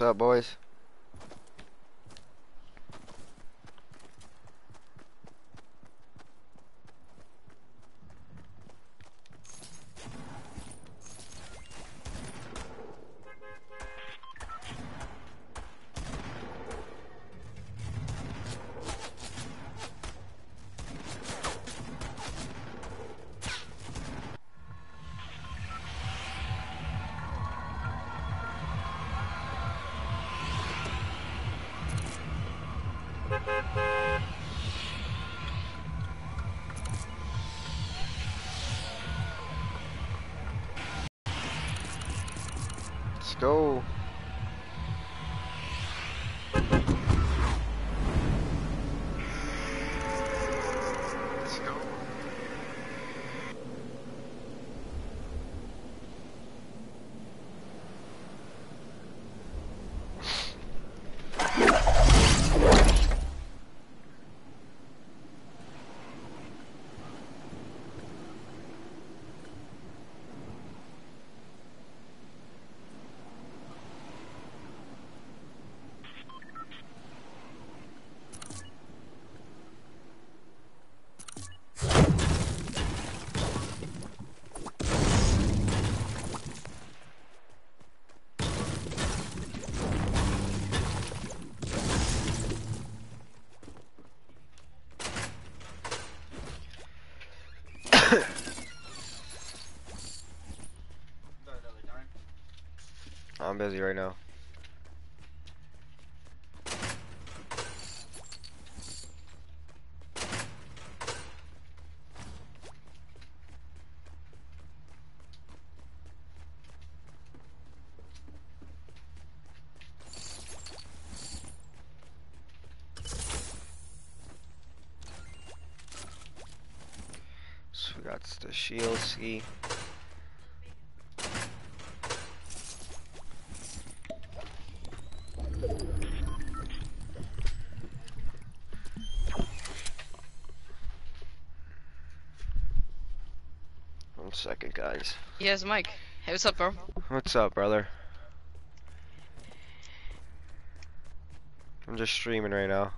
What's up, boys? Busy right now. So we got the. One second, guys. Yes, Mike. Hey, what's up, bro? What's up, brother? I'm just streaming right now.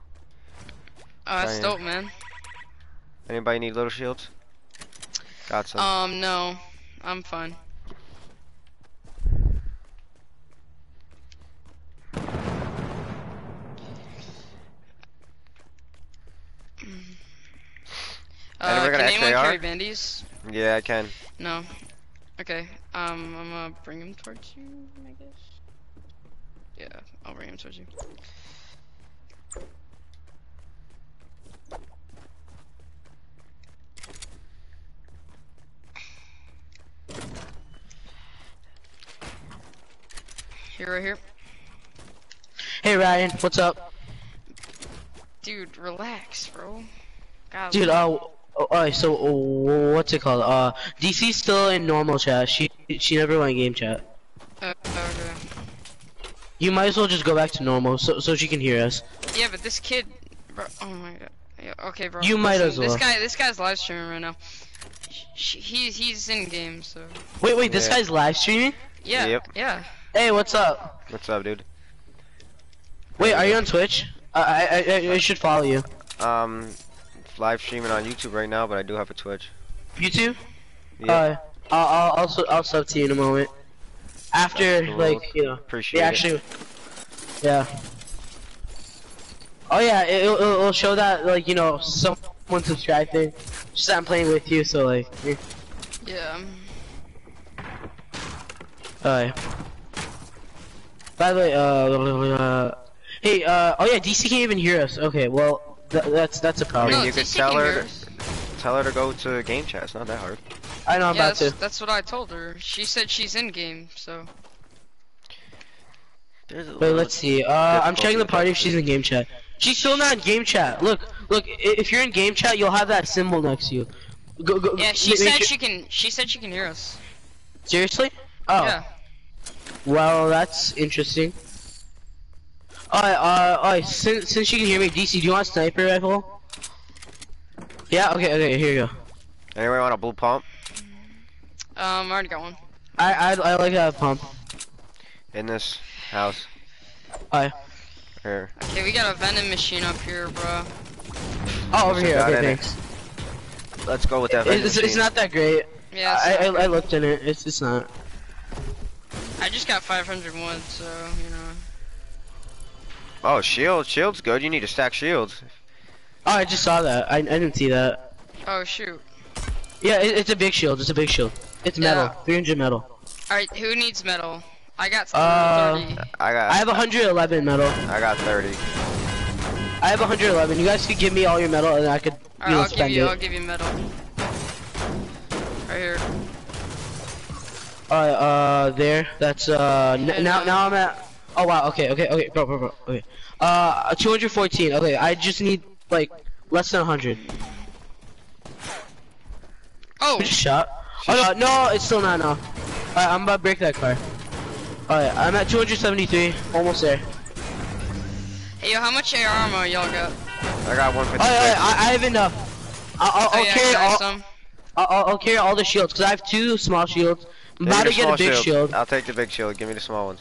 Oh, that's dope, man. Anybody need little shields? Got some. Um, no. I'm fine. Uh, can an anyone carry bandies? yeah, I can. No. Okay. Um, I'm gonna bring him towards you, I guess. Yeah, I'll bring him towards you. Here, right here. Hey Ryan, what's up? Dude, relax, bro. God, Dude, uh, oh, alright, so uh, what's it called? Uh, DC's still in normal chat. She she never went game chat. Uh, okay. You might as well just go back to normal so so she can hear us. Yeah, but this kid, bro. Oh my god. Yeah, okay, bro. You might as well. This well. guy, this guy's live streaming right now. Sh- He's he's in game, so. Wait, wait, this Yeah. guy's live streaming? Yeah. Yep. Yeah. Hey, what's up? What's up, dude? Wait, are you on Twitch? I I I, I should follow you. Um, live streaming on YouTube right now, but I do have a Twitch. YouTube? Yeah, Uh, I'll I'll I'll, su- I'll sub to you in a moment. After Cool. like you know. appreciate Yeah, it. actually. Yeah. Oh yeah, it, it'll, it'll show that like you know someone subscribing. Just that I'm playing with you, so like. Yeah. um, Alright. By the way, uh, uh, hey, uh, oh yeah, DC can't even hear us. Okay, well, th that's that's a I problem. mean, No, you could tell can her, to, tell her to go to game chat. It's not that hard. I know I'm yeah, about that's, to. that's what I told her. She said she's in game, so. Wait, let's see. Uh, I'm checking the party if she's in game chat. She's still not in game chat. Look, look. If you're in game chat, you'll have that symbol next to you. Go, go. Yeah, she said sure- she can. She said she can hear us. Seriously? Oh. Yeah. Well, that's interesting. Alright, uh, alright, since, since you can hear me, DC, do you want a sniper rifle? Yeah, okay, okay, here you go. Anybody want a blue pump Um, I already got one. I, I, I like that pump. in this house? Hi. Here. Okay, we got a vending machine up here, bro. Oh, over here. Okay, in it. thanks. Let's go with that. It- vending It's, it's not that great. Yeah, I, I I looked in it. It's it's not. I just got 500 wood, so you know. Oh, shield. Shield's good. You need to stack shields. Oh, I just saw that. I, I didn't see that. Oh shoot. Yeah, it, it's a big shield. It's a big shield. It's metal. Yeah. 300 metal. All right, who needs metal? I got Uh, 30. I got. I have 111 metal. I got 30. I have 111. You guys could give me all your metal, and I could, you know, I'll give you. it. I'll give you metal. Right here. Alright, uh, there. That's uh. N Yeah, now, now I'm at. Oh wow. Okay, okay, okay, bro, bro, bro. Okay. Uh, 214. Okay, I just need like less than 100. Oh, Just shot. Oh no, no, it's still not enough. Alright, I'm about to break that car. Alright, I'm at 273. Almost there. hey, yo, how much AR ammo y'all got? I got 156. Alright, alright, I, I have enough. I'll, I'll, Oh I'll yeah, carry I have all. some? I'll, I'll- I'll carry all the shields because I have two small shields. I'm about to get a big shield. I'll take the big shield. Give me the small ones.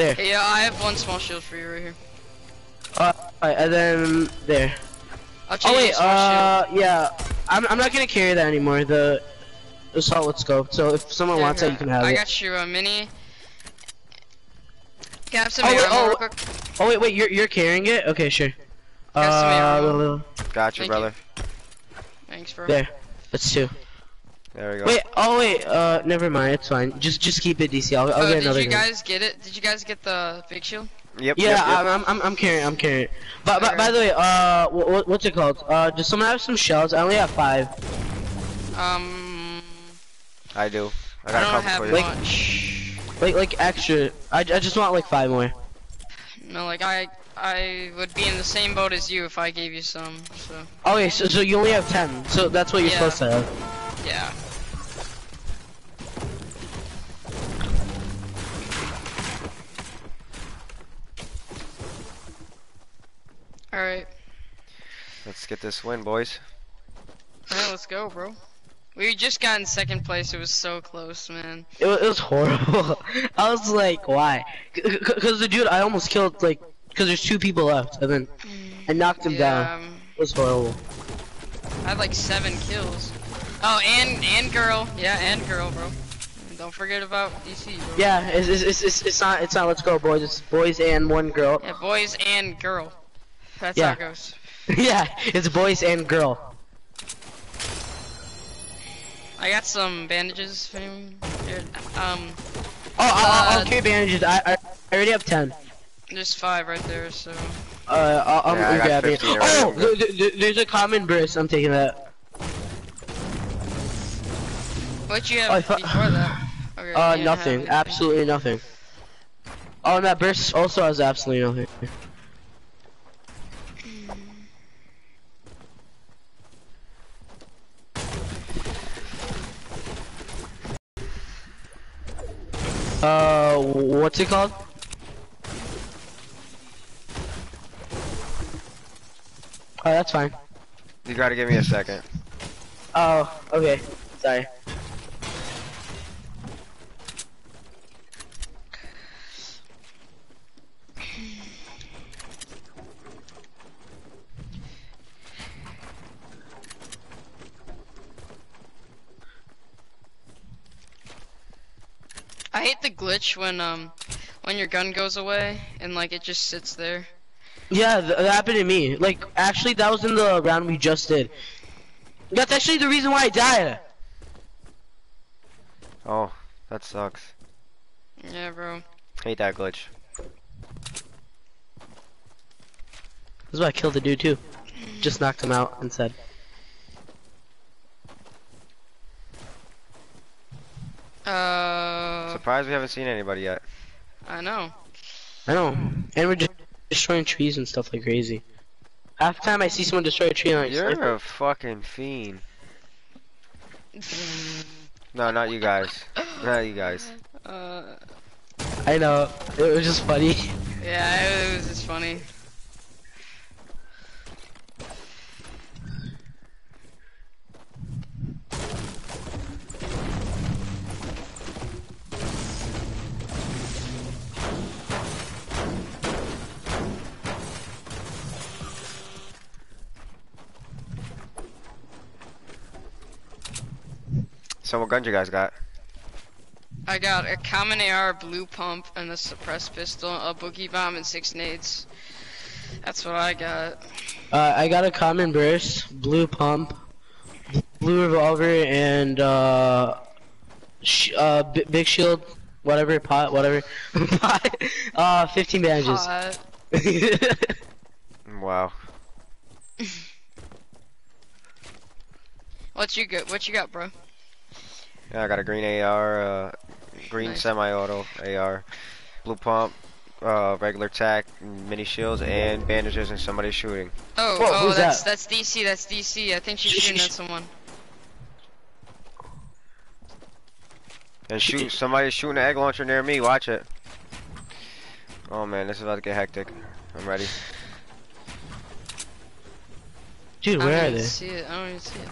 There. Hey, yeah, I have one small shield for you right here. Alright, and then there. I'll Oh wait, the small uh, yeah. I'm, I'm not gonna carry that anymore. The assault with scope. So if someone shield. wants Yeah, it, you can have I it. I got you a mini. Can I have some Oh, wait, oh, real quick? Oh wait, wait. You're you're carrying it? Okay, sure. Got Uh, ammo. little- Got you, Thank brother. Thanks, bro. there. That's two. There we go. Wait. Oh wait. Uh, never mind. It's fine. Just just keep it DC. I'll, I'll Oh, get did you gun. guys get it? Did you guys get the big shield? Yep. Yeah, Yep, yep. I'm, I'm I'm I'm carrying. I'm carrying. But, but by Okay. the way, uh, what, what's it called? Uh, does someone have some shells? I only have five. Um, I do. I I got a don't couple have for you. Like- much. Like like extra. I, I just want like five more. No, like I I would be in the same boat as you if I gave you some. So Okay, so so you only have ten. So that's what you're Yeah. supposed to have. Yeah. All right, Let's get this win, boys. Uh, all right, let's go, bro. We just got in second place. It was so close, man. It was, it was horrible. I was like, why? Because the dude I almost killed, like, because there's two people left, and then I knocked him down. Yeah, um, It was horrible. I had like seven kills. Oh, and and girl, yeah, and girl, bro. Don't forget about DC, bro. Yeah, it's, it's, it's, it's, it's not it's not let's go boys. It's boys and one girl. Yeah, boys and girl. That's Yeah. how it goes. yeah, it's boys and girl. I got some bandages for him. Here, um, Oh, I'll, I'll Uh, carry bandages. I, I I already have ten. there's five right there, so. Uh, I'll, I'm Yeah, grabbing. Oh, already. th- th- th- there's a common burst. I'm taking that. What you Oh, have thought- before that? Okay, Uh, nothing. Absolutely nothing. Oh, and that burst also has absolutely nothing. Uh, what's it called? Oh, that's fine. You gotta give me a second. Oh, okay. Sorry. I hate the glitch when um when your gun goes away and like it just sits there. Yeah, th- that happened to me. Like, actually, that was in the round we just did. That's actually the reason why I died. Oh, that sucks. Yeah, bro. Hate that glitch. This is why I killed the dude too. Just knocked him out instead. Uh, Surprised we haven't seen anybody yet. I know. I know. And we're just destroying trees and stuff like crazy. Half the time I see someone destroy a tree, I'm like, You're "Sniper." a fucking fiend. No, not you guys. Not you guys. Uh, I know. It was just funny. yeah, it was just funny. So what guns you guys got? I got a common AR, blue pump, and a suppressed pistol, a boogie bomb, and six nades. That's what I got. Uh, I got a common burst, blue pump, blue revolver, and uh, sh uh, b big shield, whatever, pot, whatever, pot. Uh, 15 bandages. Wow. What you got? What you got, bro? Yeah, I got a green AR, uh, green Nice. semi-auto AR, blue pump, uh, regular tack, mini shields, and bandages, and somebody shooting. Oh, Whoa, oh, that's that? that's DC. That's DC. I think she's shooting at someone. And shoot, somebody's shooting an egg launcher near me. Watch it. Oh man, this is about to get hectic. I'm ready. Dude, I where don't are even they? see it. I don't even see it.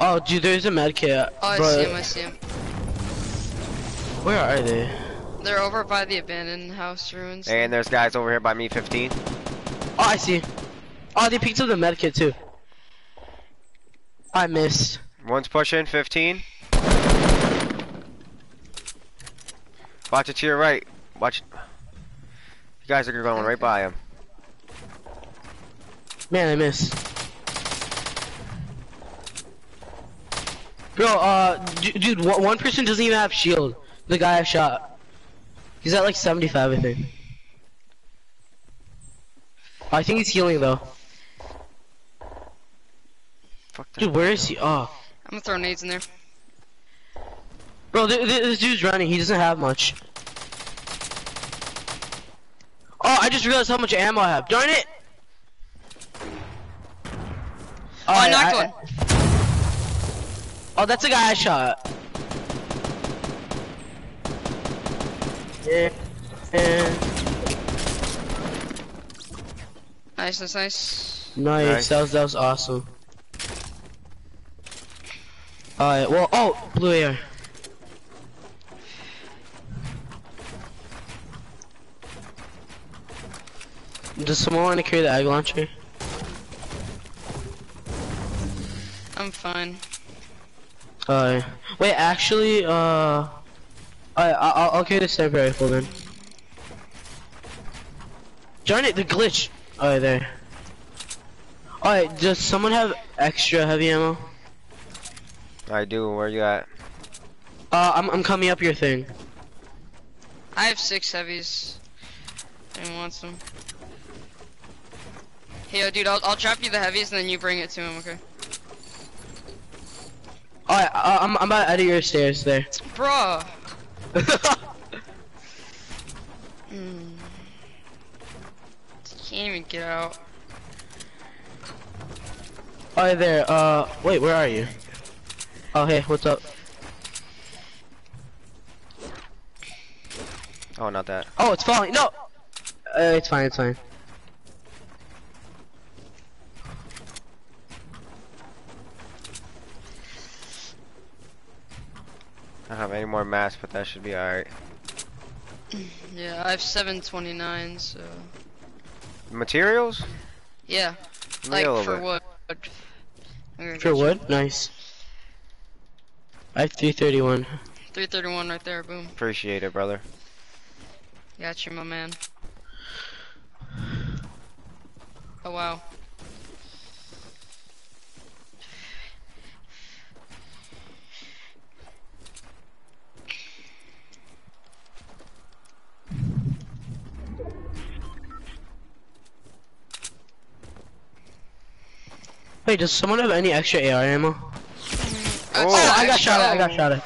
Oh, dude, there's a med kit. Oh, I bro. see him. I see him. Where are they? They're over by the abandoned house ruins. And there's guys over here by me, 15. Oh, I see. Oh, they picked up the med kit too. I missed. One's pushing, 15. Watch it to your right. Watch. You guys are going right by him. Man, I missed. Bro, uh, d- dude, one one person doesn't even have shield. The guy I shot. He's at like 75, I think. I think he's healing though. Fuck that. Dude, where is he? Oh. I'm gonna throw nades in there. Bro, th th this dude's running. He doesn't have much. Oh, I just realized how much ammo I have. Darn it! Oh, I knocked one. Oh, that's the guy I shot. Yeah. And Nice, nice, nice. nice. Nice. That was that was awesome. Alright, well, oh, blue air. Does someone want to carry the egg launcher? I'm fine. Uh, wait, actually, uh, I, I'll, I'll carry the sniper rifle then. Darn it, the glitch. Alright, there. Alright, does someone have extra heavy ammo? I do. Where you at? Uh, I'm, I'm coming up your thing. I have six heavies. Anyone wants them? Hey, yo, dude, I'll, I'll drop you the heavies and then you bring it to him, okay? Alright, uh, I'm, I'm about out of your stairs there. Bruh. Hmm. Can't even get out. Alright, there, uh, wait, where are you? Oh, hey, what's up? Oh, not that. Oh, it's falling, no! Uh, it's fine, it's fine. Have any more masks, but that should be alright. Yeah, I have 729, so. Materials? Yeah, like for bit. wood. For get you. wood? Nice. I have 331. 331 right there, boom. Appreciate it, brother. Got you, my man. Oh wow. Wait, does someone have any extra AR ammo? Oh, Oh, I got shot at, I got shot at.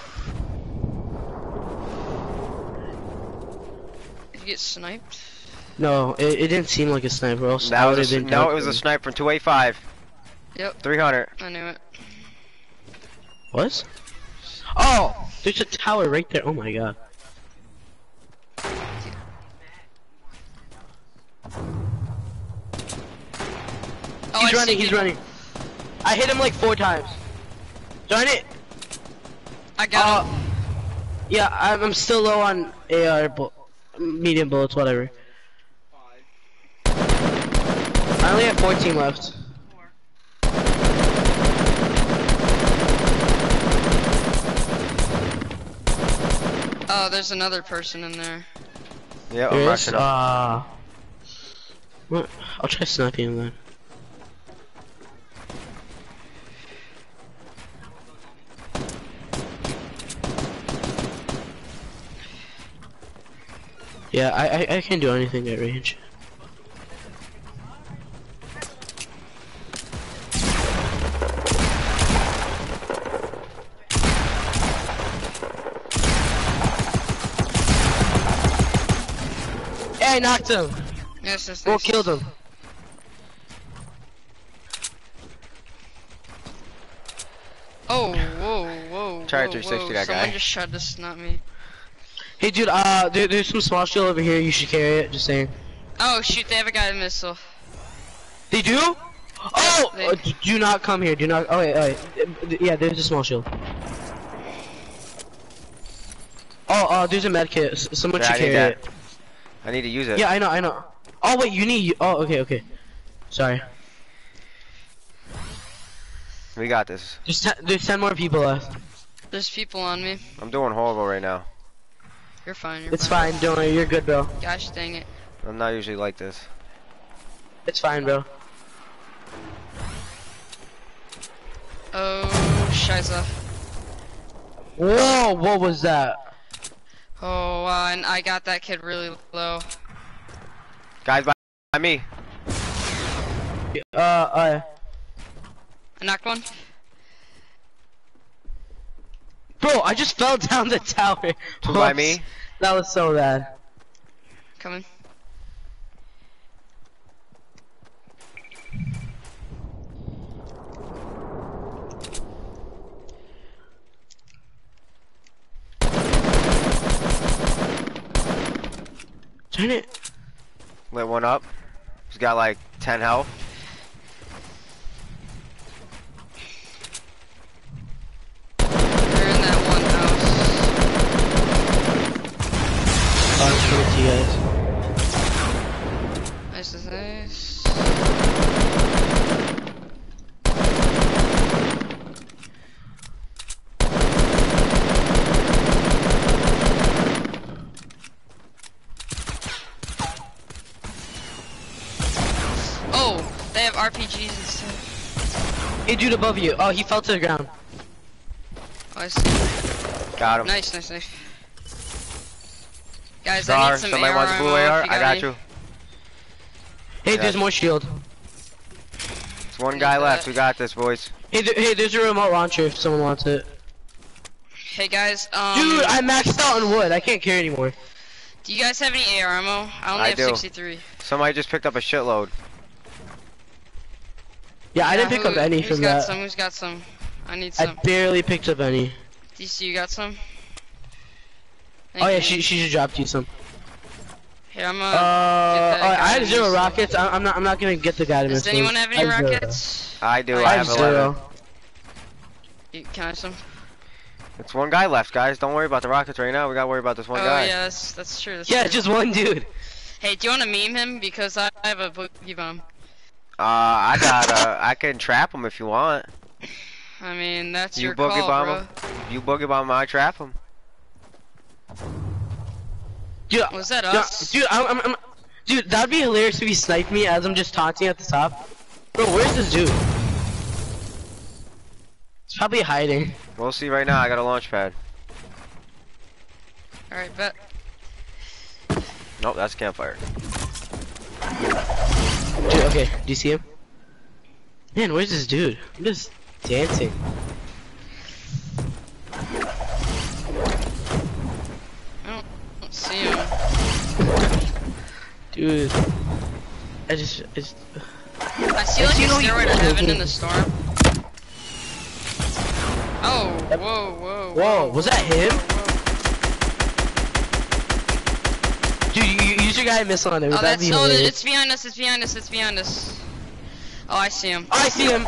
Did you get sniped? No, it, it didn't seem like a sniper. Else That was a, been no, it was a it. snipe from 285. Yep, 300. I knew it. What? Oh, there's a tower right there. Oh my god. Oh, he's running, he's running. I hit him like four times. Darn it! I got uh, him. Yeah, I'm, I'm still low on AR, bu medium bullets, whatever. I only have 14 left. Oh, there's another person in there. Yeah, I'm rushing up. Uh, I'll try sniping him then. Yeah, I, I I can't do anything at range. Yeah, I knocked him. Yes, yes, Or yes. killed him. Oh, whoa, whoa, Try whoa, 360 whoa. that Someone guy. just shot this, not me. Hey, dude, uh, there, there's some small shield over here. You should carry it. Just saying. Oh shoot, they have a guided missile. They do? Oh! They- uh, do not come here. Do not. Oh wait, oh wait. Yeah, there's a small shield. Oh, uh, there's a med kit. S- someone Yeah, should I need carry that. it. I need to use it. Yeah, I know, I know. Oh wait, you need. Oh, okay, okay. Sorry. We got this. There's ten, there's ten more people left. There's people on me. I'm doing horrible right now. You're fine. You're It's fine. fine. Don't worry. You're good, bro. Gosh dang it. I'm not usually like this. It's fine, bro. Oh, shiza. Whoa! What was that? Oh, uh, and I got that kid really low. Guys, by, by me. Uh, uh. I knocked one. Bro, I just fell down the tower. Two by me. That was so bad. Coming. Turn it. Lit one up. He's got like 10 health. They're in that one house. Oh, I'm coming to you guys. Nice, nice, nice. Oh, they have RPGs instead. Hey, dude above you. Oh, he fell to the ground. Oh, I see. Got him. Nice, nice, nice. Guys, I need some somebody AR wants blue ammo AR? you I got any. you. Hey, Yeah. there's more shield. There's one Need guy that. left. We got this, boys. Hey, th hey, there's a remote launcher if someone wants it. Hey guys, um, Dude, I maxed out on wood. I can't carry anymore. do you guys have any AR ammo? I only I have do. 63. Somebody just picked up a shitload. Yeah, I didn't Yeah, pick up who- any who's from got that. some? Who's got some? I need some. I barely picked up any. DC, you got some? Oh yeah, you. she she just dropped you some. Here, I'm uh. Uh, that oh, I have zero rockets. I, I'm not. I'm not gonna get the guy to Does miss anyone have any I zero. rockets? I do. I I I have have zero. You- Can I have some? It's one guy left, guys. Don't worry about the rockets right now. We gotta worry about this one oh guy. yeah, that's that's true. That's Yeah, true. just one dude. Hey, do you want to meme him because I I have a boogie bomb? Uh, I got. Uh, I can trap him if you want. I mean, that's You your boogie call, bomb bro. him? You boogie bomb him, I trap him. Dude, Was that us? Dude, I'm, I'm, I'm, dude, that'd be hilarious if he sniped me as I'm just taunting at the top. Bro, where's this dude? He's probably hiding. We'll see right now. I got a launch pad. All right, bet. Nope, that's campfire. Dude, okay, do you see him? Man, where's this dude? I'm just dancing. I don't see him. Dude. I just, I just I see like you a know you- stairway to heaven in the storm. Oh, whoa, whoa, Whoa, whoa was that him? whoa. Dude, you, you use your guy missile on there. Oh, That'd that's be oh, it's behind us. It's behind us. It's behind us. Oh, I see him. Oh, I see him.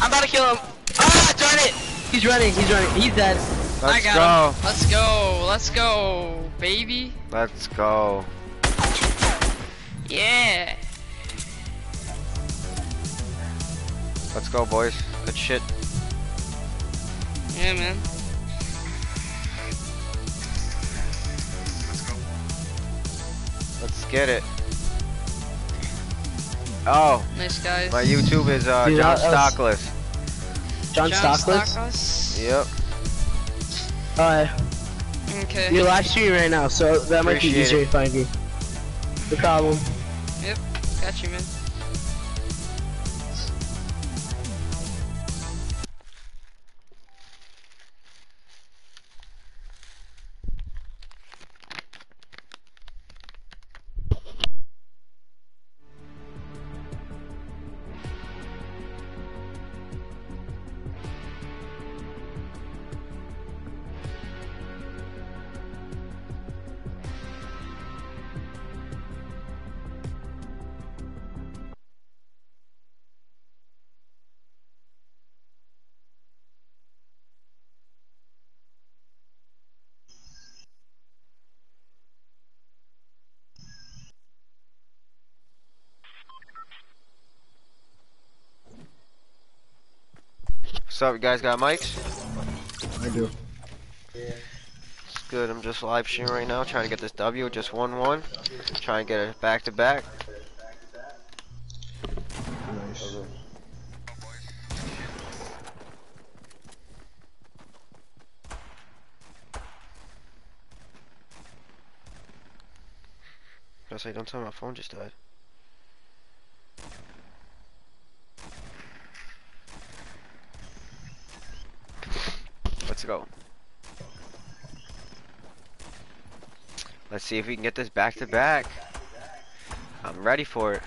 I'm about to kill him. Ah, darn it! He's running. He's running. He's dead. Let's go. Him. Let's go. Let's go, baby. Let's go. Yeah. Let's go, boys. Good shit. Yeah, man. Let's go. Let's get it. Oh. Nice guys. My YouTube is uh, Dude, John Stocklas. John, John Stocklas? Yep. Uh, Okay. you're live streaming right now, so that might be easier it. to find you. No problem. Yep, got you, man. What's up, you guys got mics? I do. It's good. I'm just live streaming right now, trying to get this W. Just one one. Trying to get it back to back. Nice. I say, don't tell me my phone just died. Let's go. Let's see if we can get this back to back. I'm ready for it.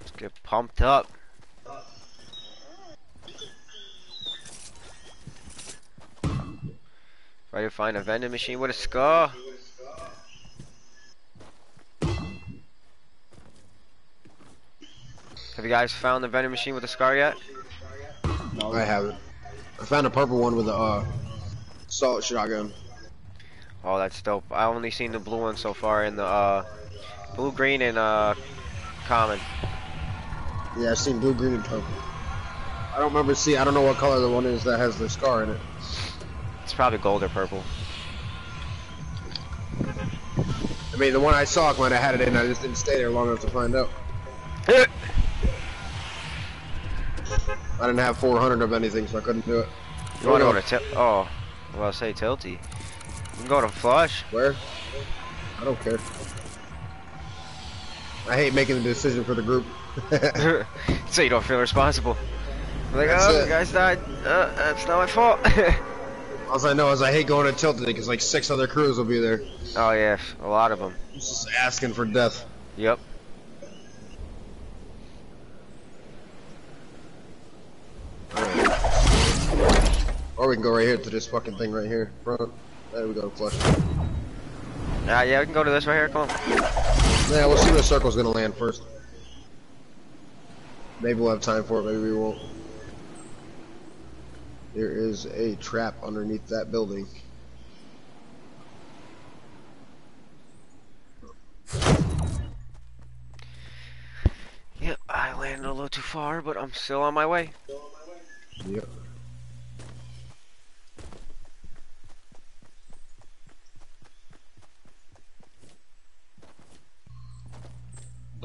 Let's get pumped up. Ready to find a vending machine with a scar. Have you guys found the vending machine with a scar yet? No, I haven't. I found a purple one with a uh, salt shotgun. Oh, that's dope. I only seen the blue one so far in the uh, blue, green, and uh, common. Yeah, I've seen blue, green, and purple. I don't remember. See, I don't know what color the one is that has the scar in it. It's probably gold or purple. I mean, the one I saw might have had it in. I just didn't stay there long enough to find out. I didn't have 400 of anything, so I couldn't do it. You wanna go to til- Oh, well, say tilty. You can go to flush. Where? I don't care. I hate making the decision for the group. so you don't feel responsible. Like, That's oh, it. the guys died. Uh, that's not my fault. All I know is I hate going to Tilted because like six other crews will be there. oh yeah, a lot of them. Just asking for death. Yep. Or we can go right here to this fucking thing right here. Front. There we go, flush. Ah, yeah, we can go to this right here. Come on. Yeah, we'll see where the circle's gonna land first. Maybe we'll have time for it, maybe we won't. There is a trap underneath that building. Yep, I landed a little too far, but I'm still on my way. Yep.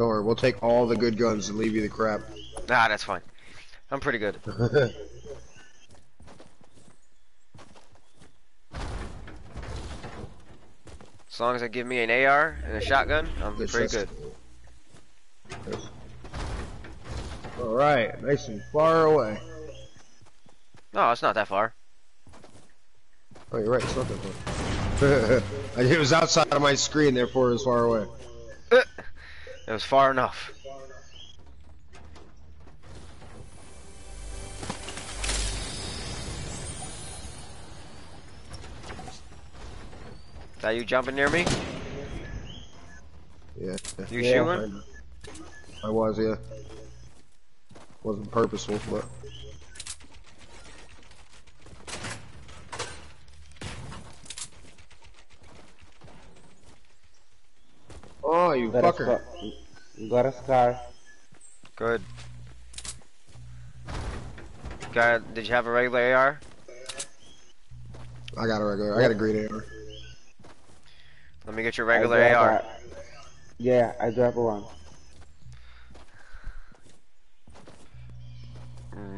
Don't worry, we'll take all the good guns and leave you the crap. Nah, that's fine. I'm pretty good. As long as they give me an AR and a shotgun, I'm Good pretty good. Alright, nice and far away. No, it's not that far. Oh, you're right, it's not that far. it was outside of my screen, therefore it was far away. Uh, It was far enough. Is that you jumping near me? Yeah. You yeah, shooting? I. I was, yeah. Wasn't purposeful, but. Oh, you Got a fucker. Scar. You got a scar. Good. Got, did you have a regular AR? I got a regular. I got a green AR. Let me get your regular drop AR. a- Yeah, I drop one.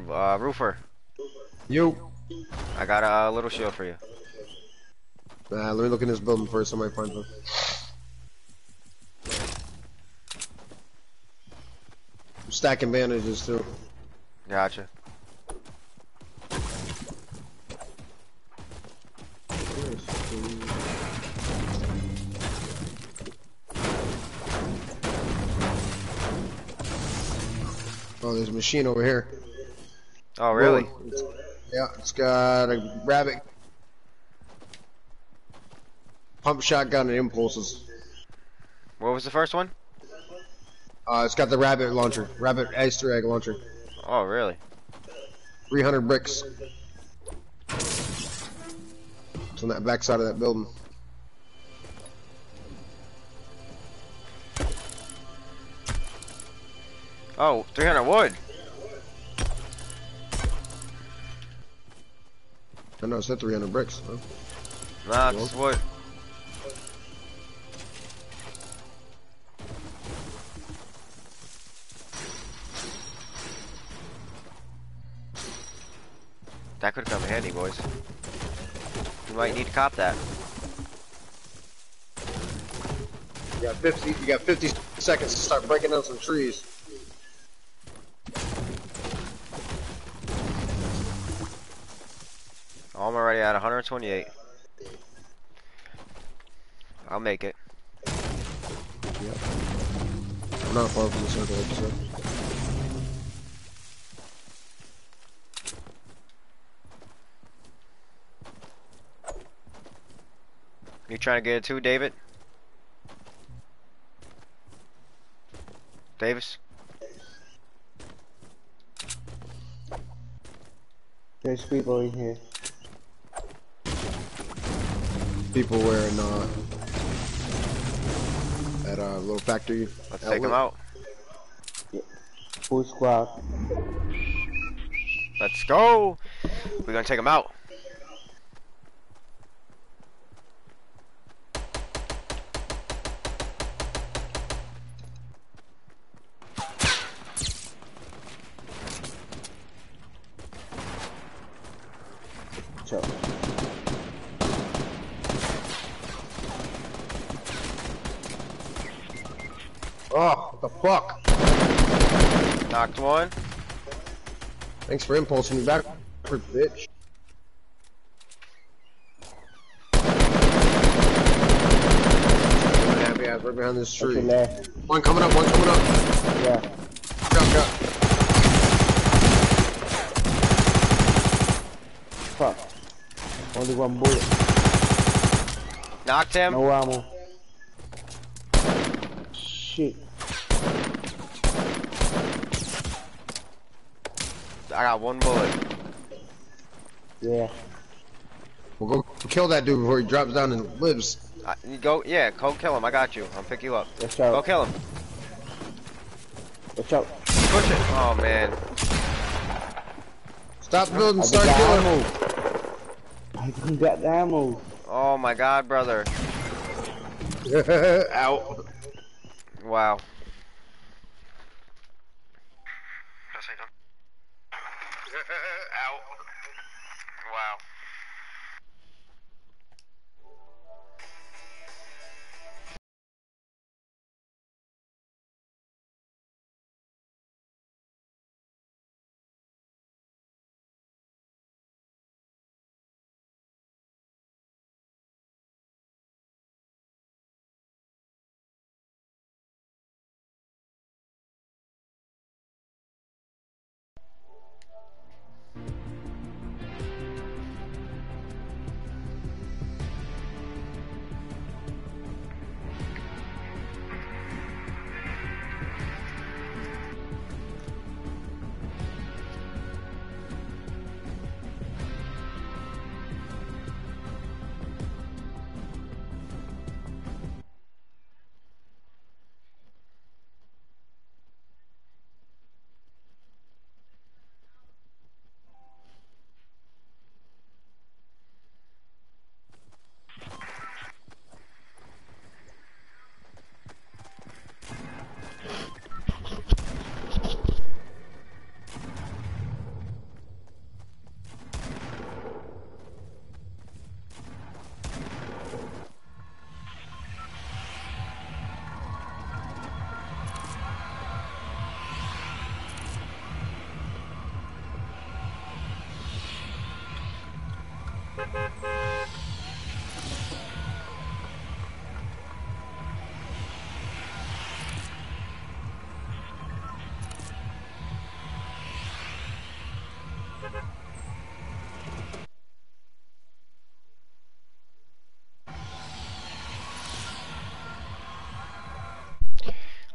Uh, roofer, You. I got a little shield for you. Nah, let me look in this building first. I find one. Stacking bandages too. Gotcha. Oh, there's a machine over here. Oh, really? Yeah, it's got a rabbit pump shotgun and impulses. What was the first one? Uh, it's got the rabbit launcher, rabbit Easter egg launcher. Oh, really? 300 bricks. It's on that back side of that building. Oh, 300 wood. I know it said 300 bricks. Huh? Nah, it's wood. That could come in handy, boys. You might need to cop that. You got 50. You got 50 seconds to start breaking down some trees. Oh, I'm already at 128. I'll make it. I'm not far from the circle, you. You trying to get it too, David? Davis? There's people in here. People wearing uh at a little factory. Let's take them outlet. out. Full squad. Let's go! We're gonna take them out. So, Oh, what the fuck? Knocked one. Thanks for impulsing me back, bitch. Ass right behind this tree. One coming up, one coming up. Yeah. Drop, drop. Fuck. Only one bullet. Knocked him. No ammo. Shit. I got one bullet. Yeah. We'll go kill that dude before he drops down and lives. I, go, yeah, go kill him. I got you. I'll pick you up. Watch Go out. kill him. Watch out. Push it. Oh man. Stop building, I start killing. ammo. I didn't got the ammo. Oh my God, brother. Out. Wow.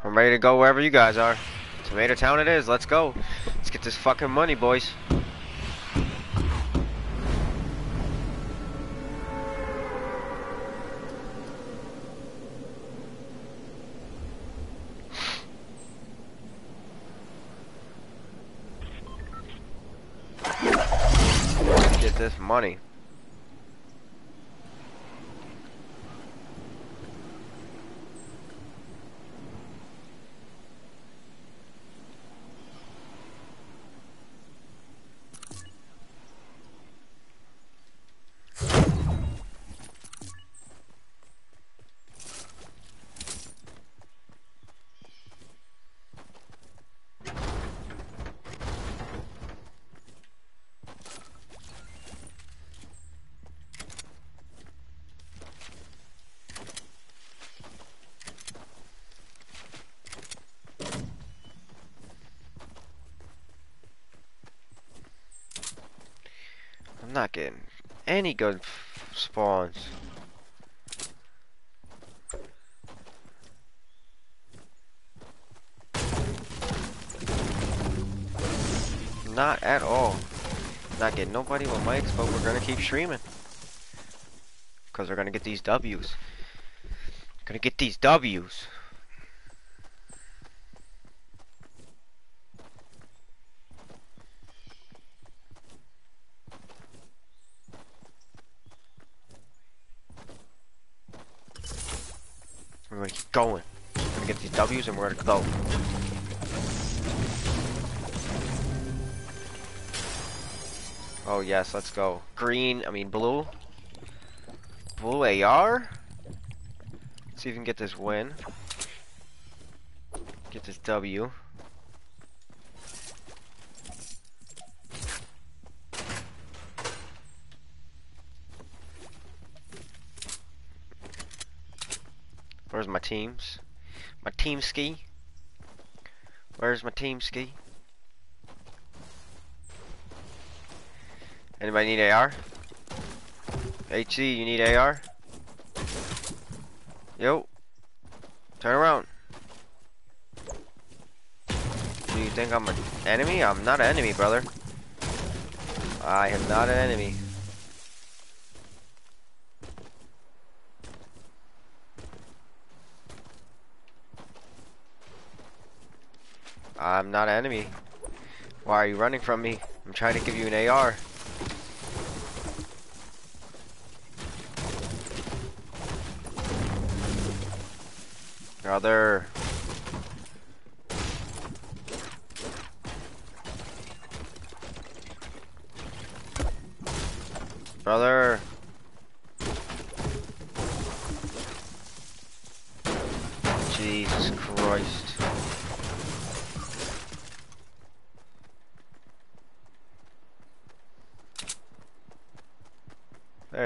I'm ready to go wherever you guys are. Tomato Town it is. Let's go. Let's get this fucking money, boys. Get this money. I'm not getting any good spawns. Not at all. Not getting nobody with mics, but we're gonna keep streaming. Because we're gonna get these W's. Gonna get these W's. We're gonna keep going. We're gonna get these W's and we're gonna go. Oh yes, let's go. Green, I mean blue. Blue AR? Let's see if we can get this win. Get this W. Where's my teams? My team ski? Where's my team ski? Anybody need AR? HC, you need AR? Yo. Turn around. Do you think I'm an enemy? I'm not an enemy, brother. I am not an enemy. I'm not an enemy. Why are you running from me? I'm trying to give you an AR. Brother. Brother. Jesus Christ.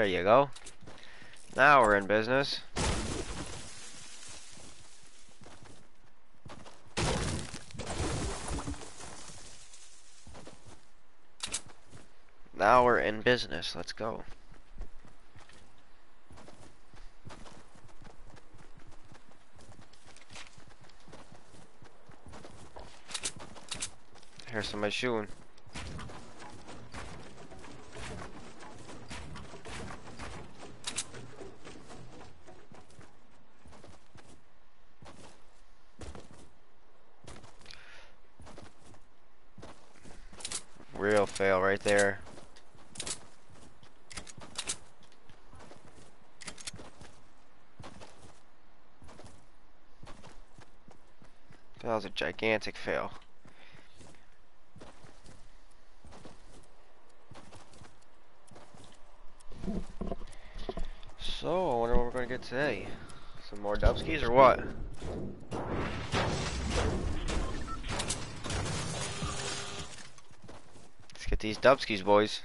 There you go. Now we're in business. Now we're in business. Let's go. Here's somebody shooting. Real fail right there. That was a gigantic fail. So, I wonder what we're gonna get today. Some more dubskis or what? These dubskis, boys.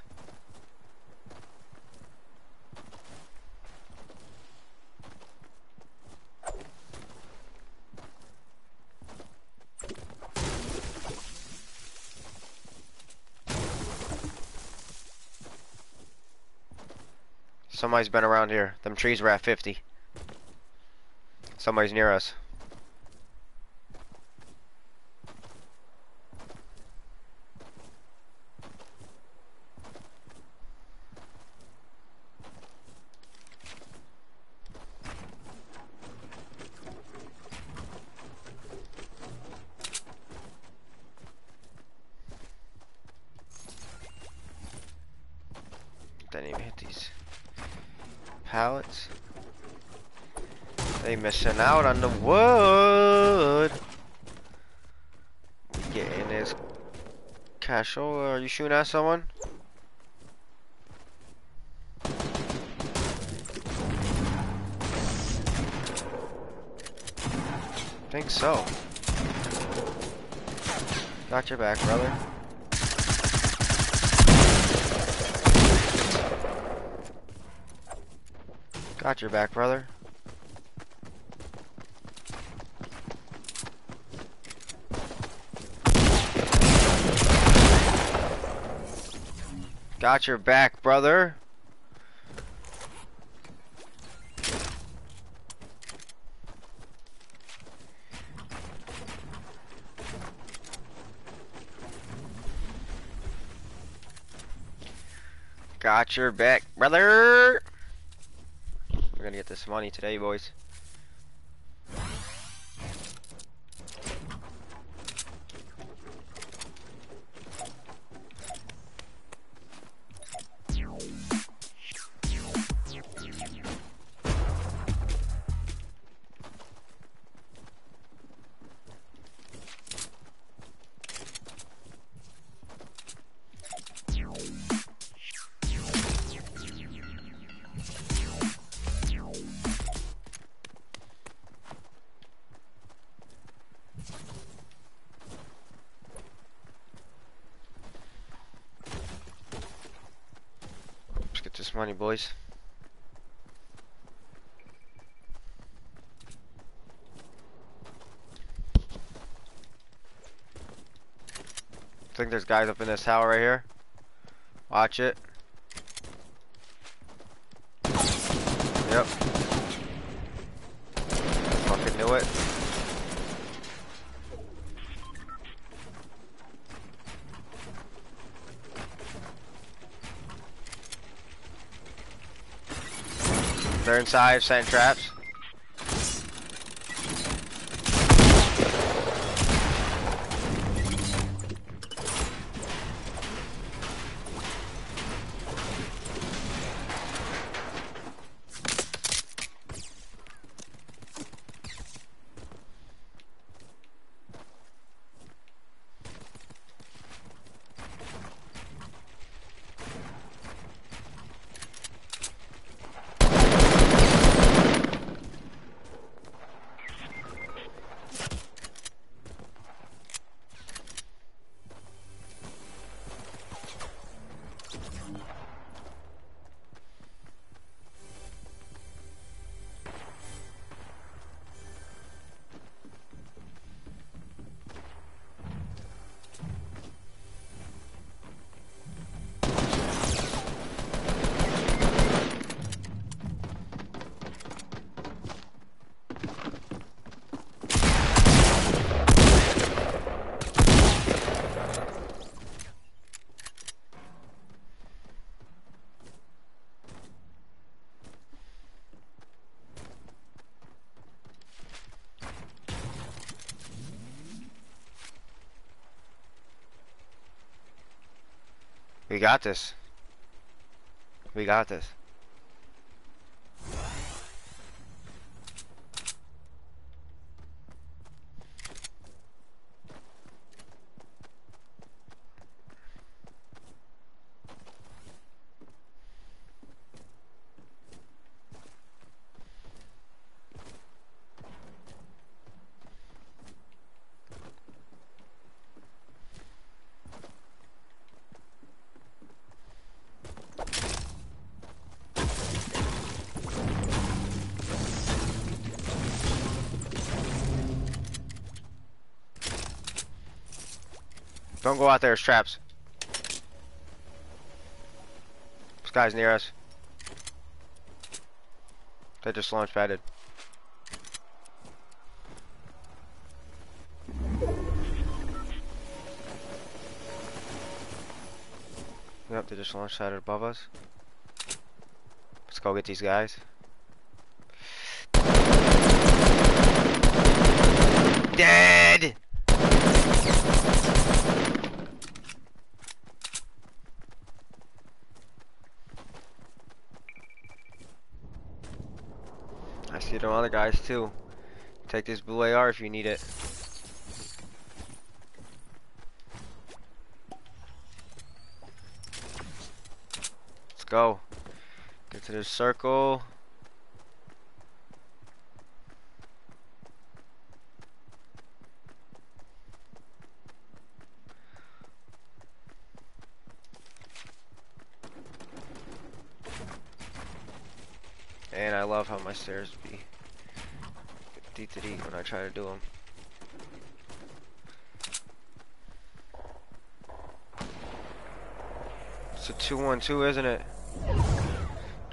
Somebody's been around here. Them trees were at 50. Somebody's near us. pallets. They out on the wood. Getting this cash. Oh, are you shooting at someone? think so. Got your back, brother. Got your back, brother. Got your back, brother. Got your back, brother. We're gonna get this money today, boys. This money, boys. I think there's guys up in this tower right here. Watch it. Yep. Fucking knew it. They're inside, setting traps. We got this. We got this. Don't go out there, there's traps. This guy's near us. They just launch padded. Yep, they just launched padded above us. Let's go get these guys. Dead! I see them other guys too. Take this blue AR if you need it. Let's go. Get to the circle. And I love how my stairs be D to D when I try to do them. It's a 2-1-2, isn't it?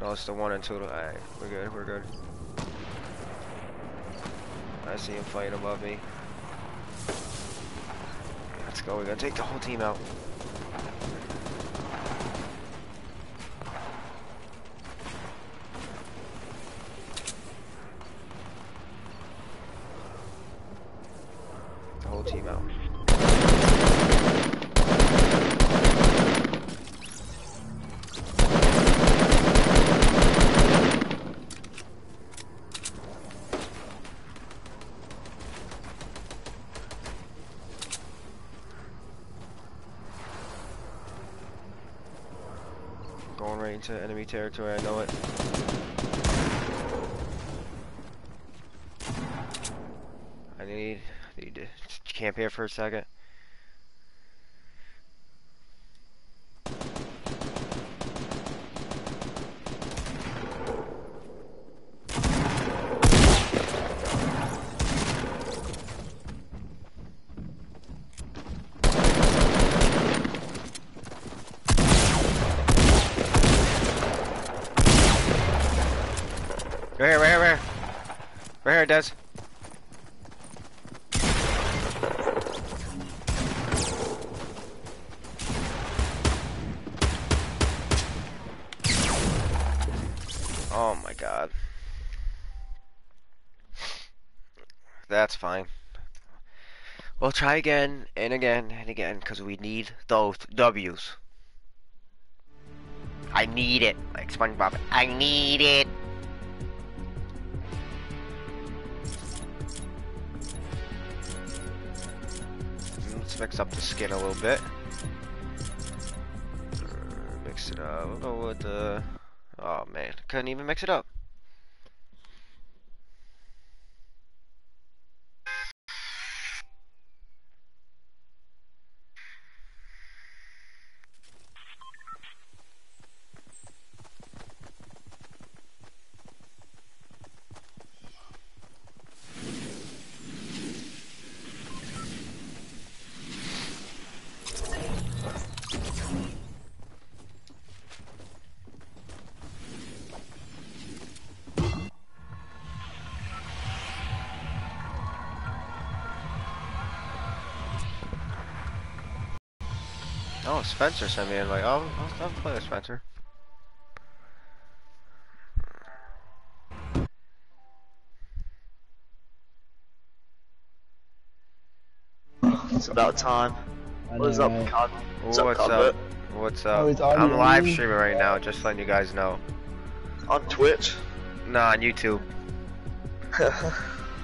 No, it's the 1 and 2. Alright, we're good, we're good. I see him fighting above me. Let's go, we're gonna take the whole team out. The whole team out. Going right into territory, I know it. I need, I need to camp here for a second. Right here, right here, right here. Des. Oh my god. That's fine. We'll try again and again and again because we need those W's. I need it. Like SpongeBob. I need it. Mix up the skin a little bit. Mix it up. Oh, we'll go with the. Oh man, couldn't even mix it up. Spencer sent me in like, oh, I'll, I'll play with Spencer. It's about time. What is up, right? Cod? What's, What's up, up? What's Oh, up? it's audio I'm live streaming right now, just letting you guys know. On Twitch? Nah, on YouTube.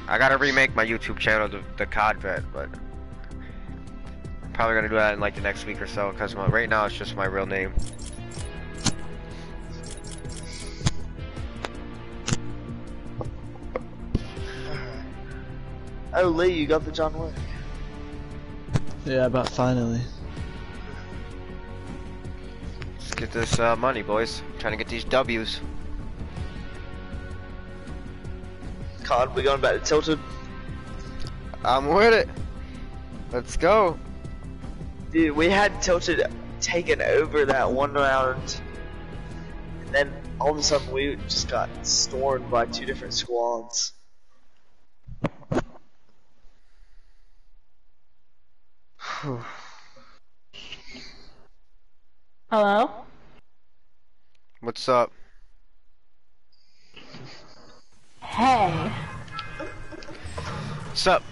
I gotta remake my YouTube channel, the, the COD vet, but I'm probably gonna do that in like the next week or so, because right now it's just my real name. oh, Lee, you got the John Wick. Yeah, about finally. Let's get this uh, money, boys. trying to get these W's. Cod, we going back to Tilted? I'm with it. Let's go. Dude, we had Tilted taken over that one round. And then all of a sudden we just got stormed by two different squads. Hello? What's up? Hey. What's up?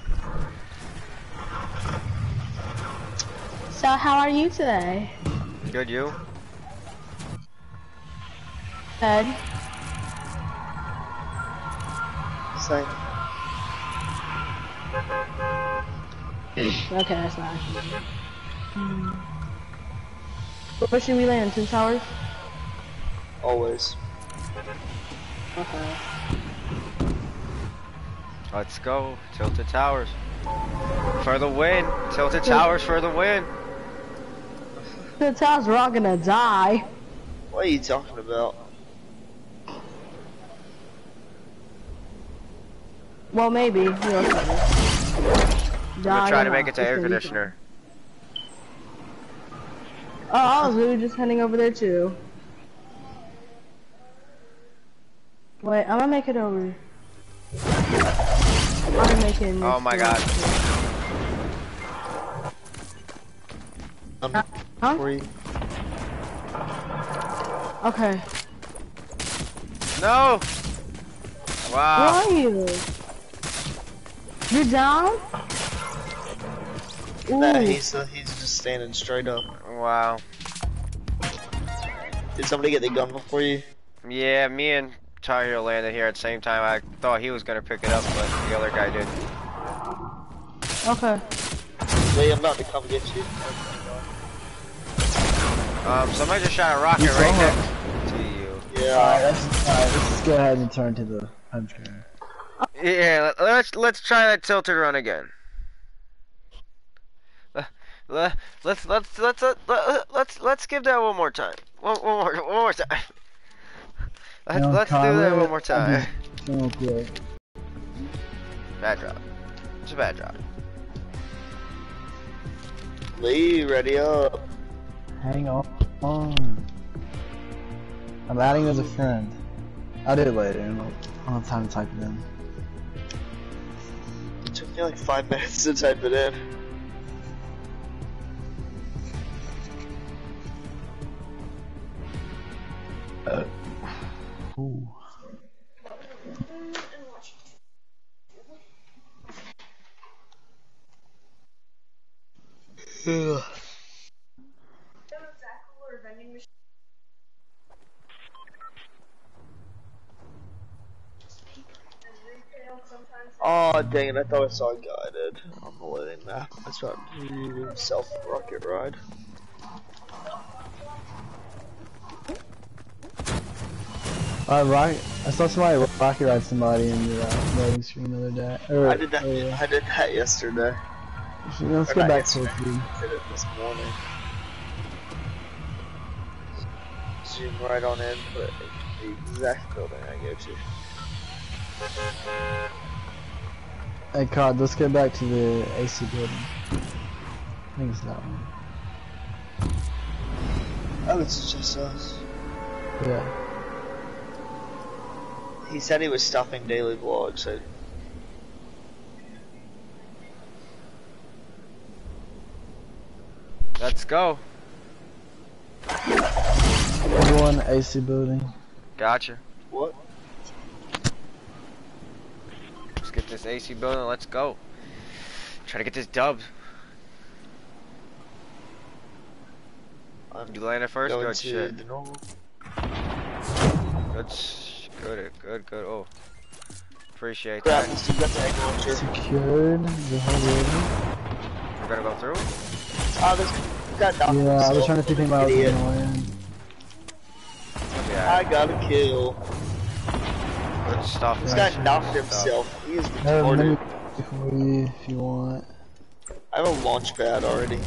So how are you today? Good, you? Good. Same. Okay, that's not. Hmm. Where should we land? Two towers? Always. Okay. Let's go. Tilted Towers. For the win. Tilted Towers for the win. The towers are all gonna die. What are you talking about? Well, maybe. We'll see. I'm gonna try to make it to air It's gonna be conditioner. fun. Oh, I was really just heading over there too. Wait, I'm gonna make it over. I'm gonna make it. Oh my god. Huh? for you. Okay. No! Where Wow. are you? You're down? Ooh. Nah, he's uh, he's just standing straight up. Wow. Did somebody get the gun before you? Yeah, me and Tar Heel landed here at the same time. I thought he was gonna pick it up, but the other guy did. Okay. Lee, I'm about to come get you. Um, somebody just shot a rocket You right saw next to you. Yeah. Alright, let's, alright, let's go ahead and turn to the home screen. Yeah, let- let's let's try that tilted run again. Uh, Let's let's let's let's let's let's let's give that one more time. One, one more one more time. Let's, No, let's do that one more time. Real quick. Bad drop. It's a bad drop. Lee, ready up. Hang on. I'm adding you as a friend. I'll do it later. I don't I don't have time to type it in. It took me like five minutes to type it in. Uh. Ooh. Oh dang it! I thought I saw a guided on the living map. I saw a self rocket ride. Uh, rocket, I saw somebody rocket ride somebody in the uh, loading screen the other day. Or, I did that. earlier. I did that yesterday. Let's Or go not back to it. I did it this morning. Zoom right on in, but the exact building I go to. Hey, Cod, let's get back to the AC building. I think it's that one. Oh, it's just us. Yeah. He said he was stopping daily vlogs. So Let's go. Everyone, AC building. Gotcha. what? Let's get this AC building. Let's go. Try to get this dub. I'm You landed first. Good to shit. the normal. Good. Good. Good. Good. Oh. Appreciate Crap, that. you still got the egg launcher. Secured the whole building. We're gonna go through. Oh, this got knocked Yeah, I was trying to see if anybody was land. Yeah. I got a kill. Good stuff. This guy knocked Good stuff. himself. He is I have retarded. for you if you want. I have a launch pad already.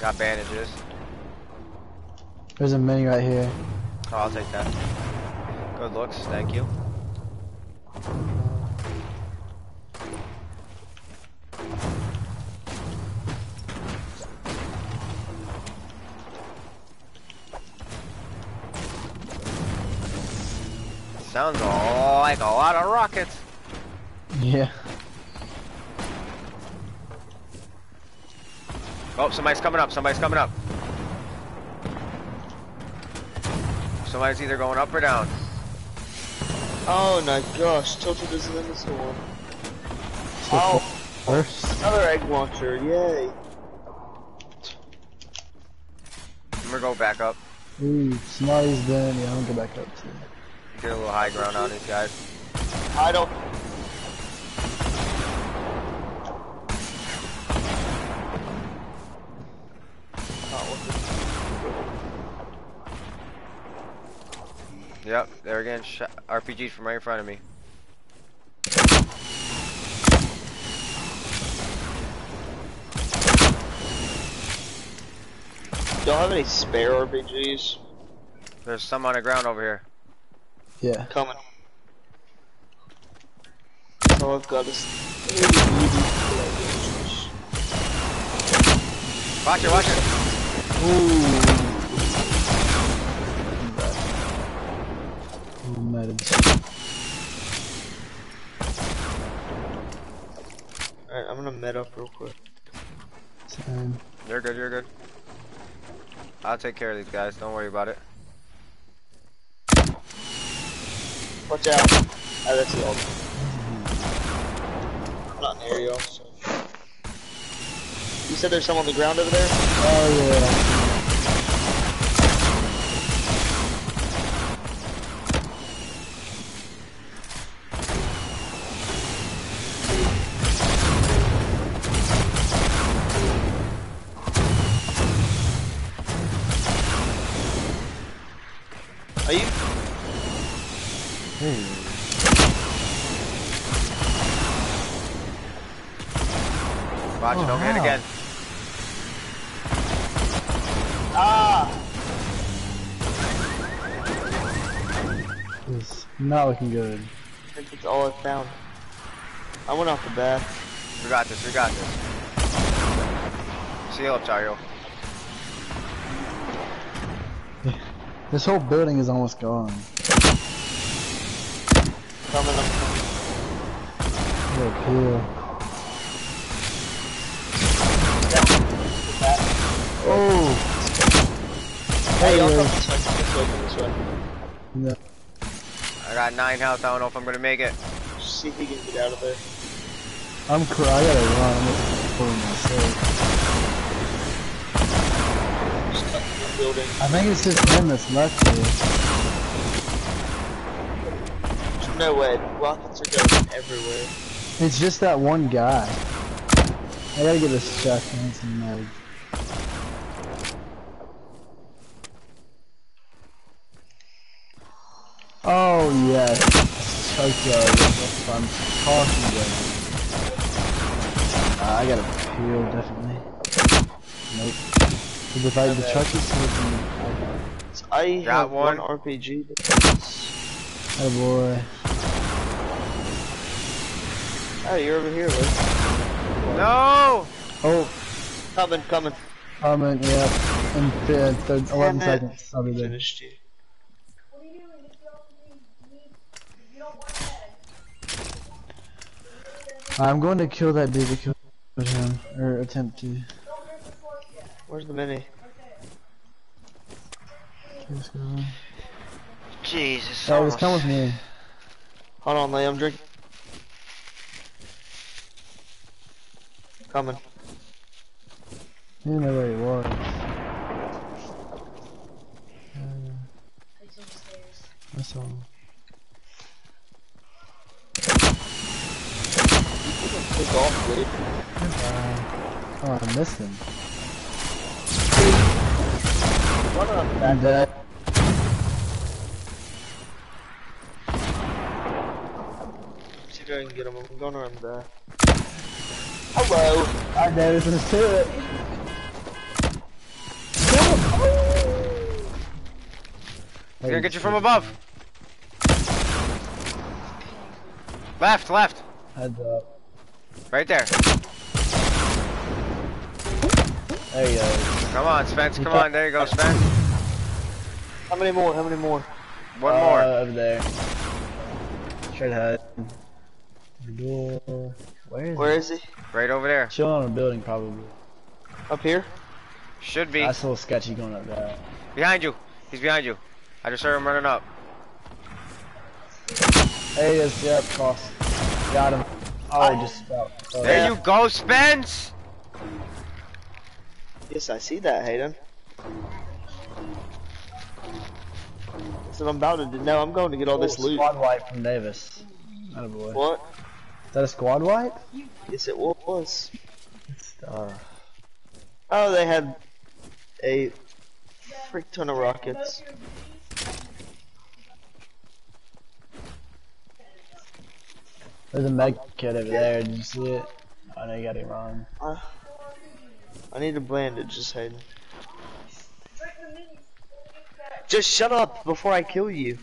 Got bandages. There's a mini right here. Oh, I'll take that. Good looks. Thank you. Sounds like a lot of rockets. Yeah. Oh, somebody's coming up. Somebody's coming up. Somebody's either going up or down. Oh my gosh, Tilted is in this one. Oh, First. another egg launcher, yay. I'm gonna go back up. Ooh, somebody's done. Yeah, I'm gonna go back up too. Get a little high ground on these guys. I don't. Yep, there again. RPGs from right in front of me. Don't have any spare RPGs There's some on the ground over here. Yeah. coming. Oh, I've got is. Watch it, watch it. Ooh, medals. Alright, I'm gonna med up real quick. Same. You're good, you're good. I'll take care of these guys. Don't worry about it. Watch out. Oh, that's the old. I'm not near you, so. You said there's some on the ground over there? Oh yeah. Not looking good. I think that's all I found. I went off the bat. We got this, we got this. Seal up, Tario. This whole building is almost gone. Coming up. Look here. Oh! Hey, y'all Hey, come this way, come this way, come this way. No. I got nine health. I don't know if I'm gonna make it. See if he can get out of there. I'm cr- I gotta run. I'm just pulling myself. Just cut the building. I think it's just him that's left here. There's no way. Rockets are going everywhere. It's just that one guy. I gotta get this check and some mag. Oh yes, Tokyo. That's what I'm talking about. Uh, I gotta peel definitely. Nope. Cause if I the truck is smoking, I Got have one, one. RPG. oh boy. Oh, you're over here, Luke. No! Oh, Coming, coming. comment. Yeah. In th- th- 11 Damn seconds. I'll be there. Finished you. I'm going to kill that dude to kill him, or attempt to. Where's the mini? Just go on. Jesus. Oh, just almost- come with me. Hold on, Liam, drink. Coming. He didn't know where he was. Uh, That's all. Take off, dude. Uh, oh, I missed him. Run up I'm dead. See if I can get him. I'm going around there. Hello. I dead as to it. He's gonna get you from above. Left, left. Heads up. Right there. There you go. Come on, Spence. Come on. There you go, Spence. How many more? How many more? One Uh, more. over there. Straight ahead. The door. Where is Where he? is he? Right over there. Chilling on a building, probably. Up here? Should be. That's a little sketchy going up there. Behind you. He's behind you. I just heard him running up. There he is. Yep, cross. Got him. Oh, just about. Oh, There you go, Spence. Yes, I see that, Hayden. That's what I'm about to do. No, I'm going to get all this loot. Squad wipe from Davis. Oh boy. What? Is that a squad wipe? Yes, it was. Uh, Oh, they had a frick ton of rockets. There's a med kit over there. Did you see it? I know you got it wrong. Uh, I need a bandage, just Hayden. Just shut up before I kill you.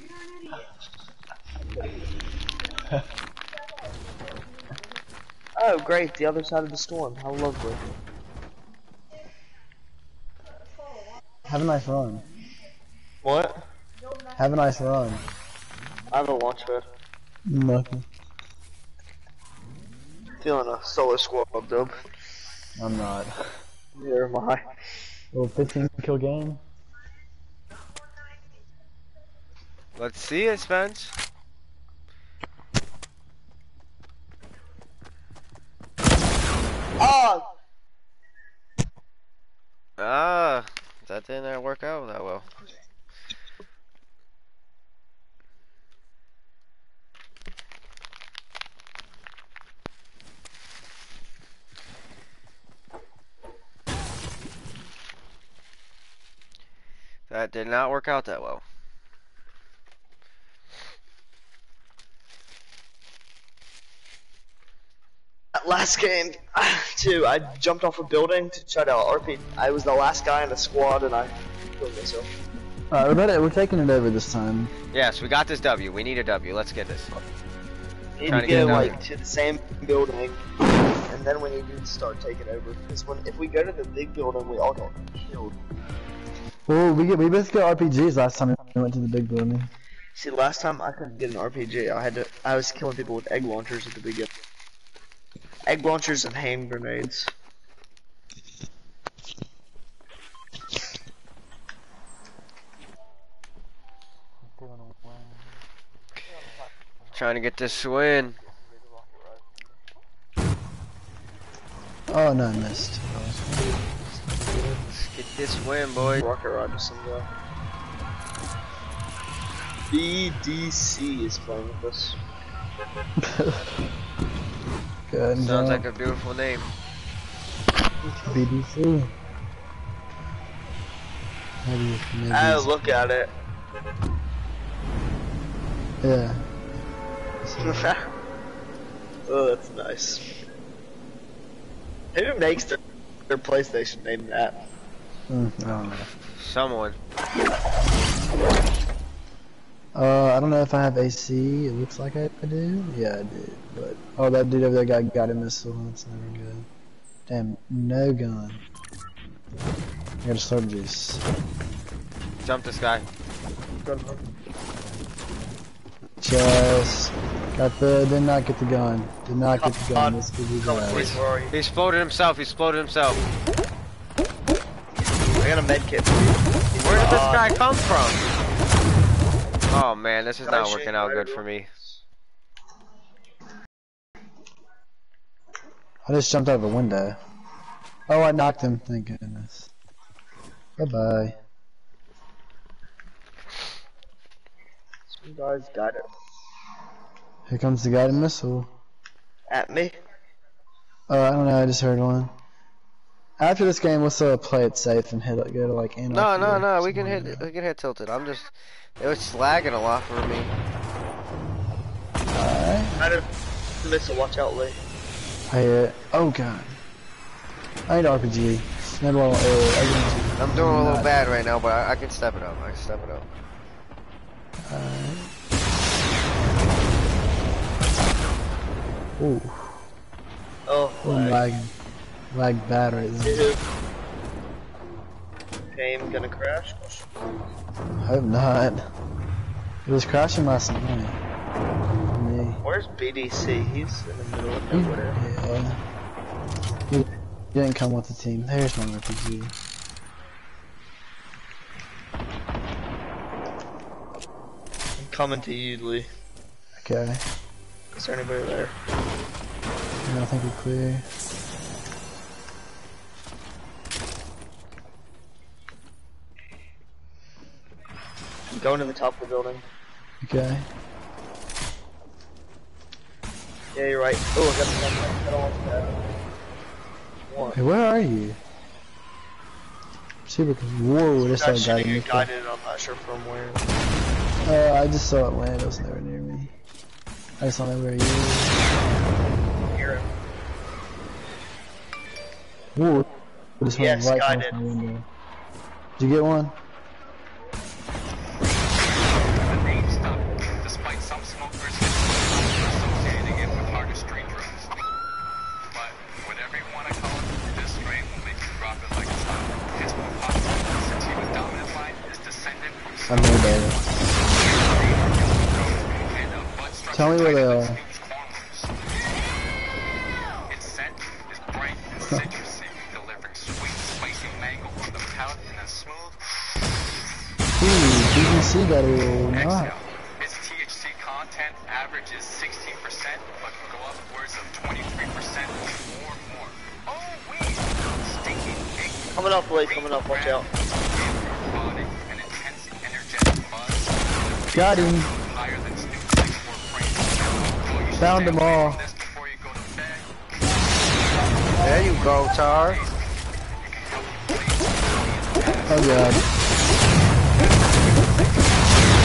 oh, great, the other side of the storm. How lovely. Have a nice run. What? Have a nice run. I have a launch pad. Lucky. Feeling a solo squad dub. I'm not. Neither am I. Little 15 kill game. Let's see it, Spence. Oh! Ah, that didn't work out that well. That did not work out that well. That last game, too, I jumped off a building to try to RP. I was the last guy in the squad and I killed myself. Alright, we're, better- we're taking it over this time. Yes, we got this W. We need a W. Let's get this. We need Trying to to get get like to the same building, and then we need to start taking over. Because when if we go to the big building, we all get killed. Well, we get, we both got RPGs last time we went to the big building. See, last time I couldn't get an RPG. I had to. I was killing people with egg launchers at the beginning. Egg launchers and hand grenades. Trying to get this win. Oh no, I missed. Let's get this win, boys. Rocket Rod with some guy. BDC is playing with us. Good. Sounds like a beautiful name. BDC. Maybe, maybe it's- look at it. yeah. oh, that's nice. Who makes their, their PlayStation name that? Mm, I. Someone. Uh, I don't know if I have AC. It looks like I, I do. Yeah, I do. But oh, that dude over there got got a missile. That's never good. Damn, no gun. I got a slurp juice. Jump this guy. Just got the. Did not get the gun. Did not get the gun. This could be bad. please, where are you? He exploded himself. He exploded himself. I got a med kit. Where did this Uh, guy come from? Oh man, this is not working out good for me. I just jumped out of a window. Oh, I knocked him. Thank goodness. Bye bye. Some guys got it. Here comes the guided missile. At me. Oh, I don't know. I just heard one. After this game, let's uh, play it safe and hit it. Go to like No, anarchy no, or no. We can hit. like We can hit tilted. I'm just. It was lagging a lot for me. that. Alright. I did missile. Watch out, Lee. I hear it. Oh god. I need RPG. Never want. Uh, I I'm doing a little bad right now, but I, I can step it up. I can step it up. Ooh, Oh, I'm lag. lagging. Lag bad right now. Dude. Game gonna crash? I hope not. It was crashing last night. Me. Where's BDC? He's in the middle of nowhere. yeah. He didn't come with the team. There's my RPG. I'm coming to you, Lee. Okay. Is there anybody there? I think we're clear. Going to the top of the building. Okay. Yeah, you're right. Oh, I got the gun. I don't want that. One. Hey, where are you? Super. Whoa, this guy. a didn't guided, I'm not sure from where. Uh, I just saw it land. It was never near me. I just don't know where he is. Hear him. Whoa. This one Yes, right guided. past my window. Did you get one? From the palate in a smooth Ooh, BBC got it or not. Its THC content averages 16%, but can go upwards of 23% or more. Oh! Stinking. Coming up, Blake, coming up, watch out. You him. Found them all. from this before you go to bed. There you go, Tar. Oh god.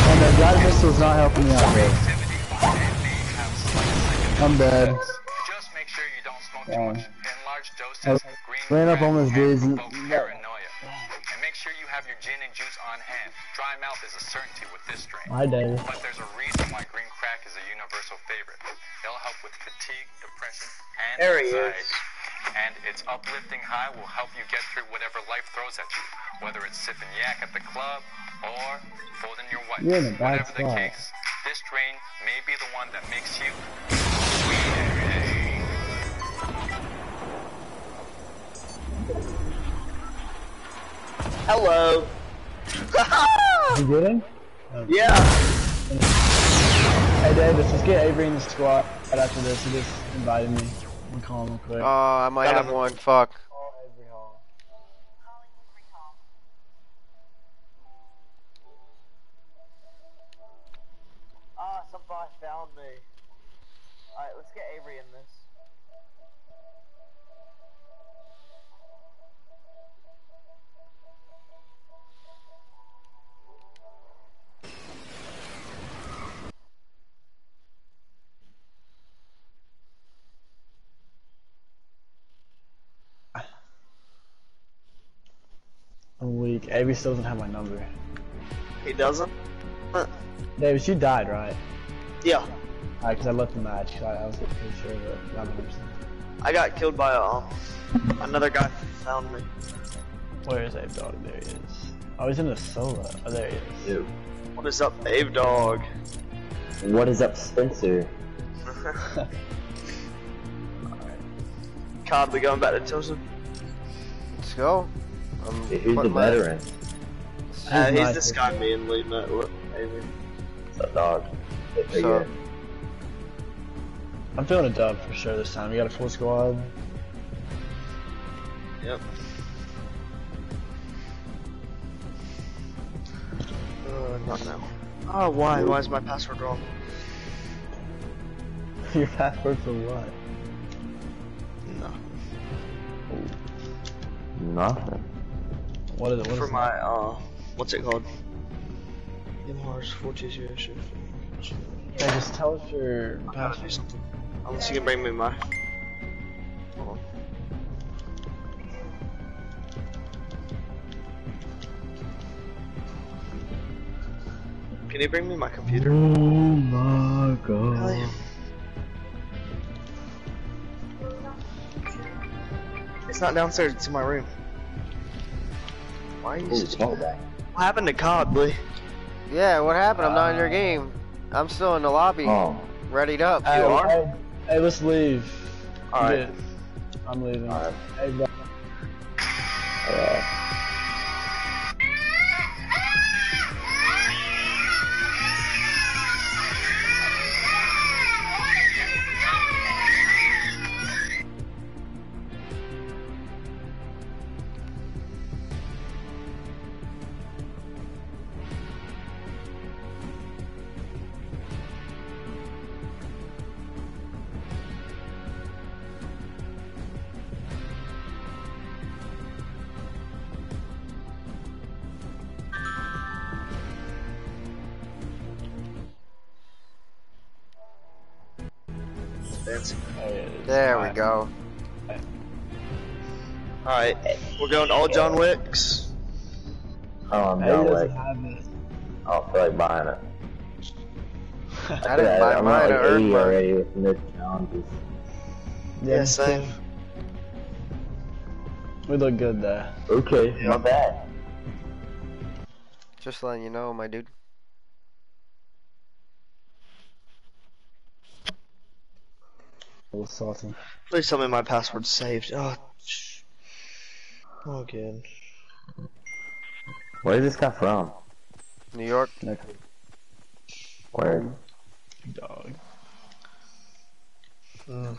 Oh, and the guided missile's not helping me out. I'm dead. Just make sure you don't smoke too much. In large doses, green ran up on those can dudes and- paranoia. And make sure you have your gin and juice on hand. Dry mouth is a certainty with this strain. I did. But there's a reason why green crack is a universal favorite. It'll help with fatigue, depression, and There he anxiety. is. And its uplifting high will help you get through whatever life throws at you. Whether it's sipping yak at the club or folding your wife. You're in a bad Whatever the case, this strain may be the one that makes you Hello. You get him? Yeah. Hey Davis, let's get Avery in the squad right after this. He just invited me. I'm gonna call him real quick. Oh, I might Got have him. one. Fuck. Avery Hall. Ah, somebody found me. Alright, let's get Avery in this. I'm weak. Avery still doesn't have my number. He doesn't? Davis, you died, right? Yeah. Alright, cause I left the match. 'cause I, I was pretty sure, but not 100%. I got killed by a, another guy found me. Where is Abe Dog? There he is. Oh, he's in the solo. Oh, there he is. Ew. What is up, Abe Dog? What is up, Spencer? COD, we going back to Tilson? Let's go. I'm Hey, who's the putting my- veteran? Uh, he's nice. this guy me and Lee met with. Avery. Dog? So- yeah. I'm feeling a dub for sure this time. We got a full squad. Yep. Uh, not now. Oh, why? Why is my password wrong? Your password for what? No. Nothing. What is it? What For is my, uh, what's it called? MR's 42 shift. it? Hey, just tell us your I gotta password. do something. Unless you can bring me my. Hold on. Can you bring me my computer? Oh my Really? god. It's not downstairs, it's in my room. Why are you Ooh, such a... small guy. What happened to COD, Lee? Yeah, what happened? I'm not in your uh, game. I'm still in the lobby, Oh, readied up. You are? Hey, hey, let's leave. Alright. Yeah, I'm leaving. Alright. Hey, I didn't buy I'm mine. at I like earned 80 mine. already with no challenges. Yeah, same. We look good there. Okay, not bad. Just letting you know, my dude. A little salty. Please tell me my password's saved. Oh, sh- oh good. Where's this guy from? New York. Where? Dog. Mm.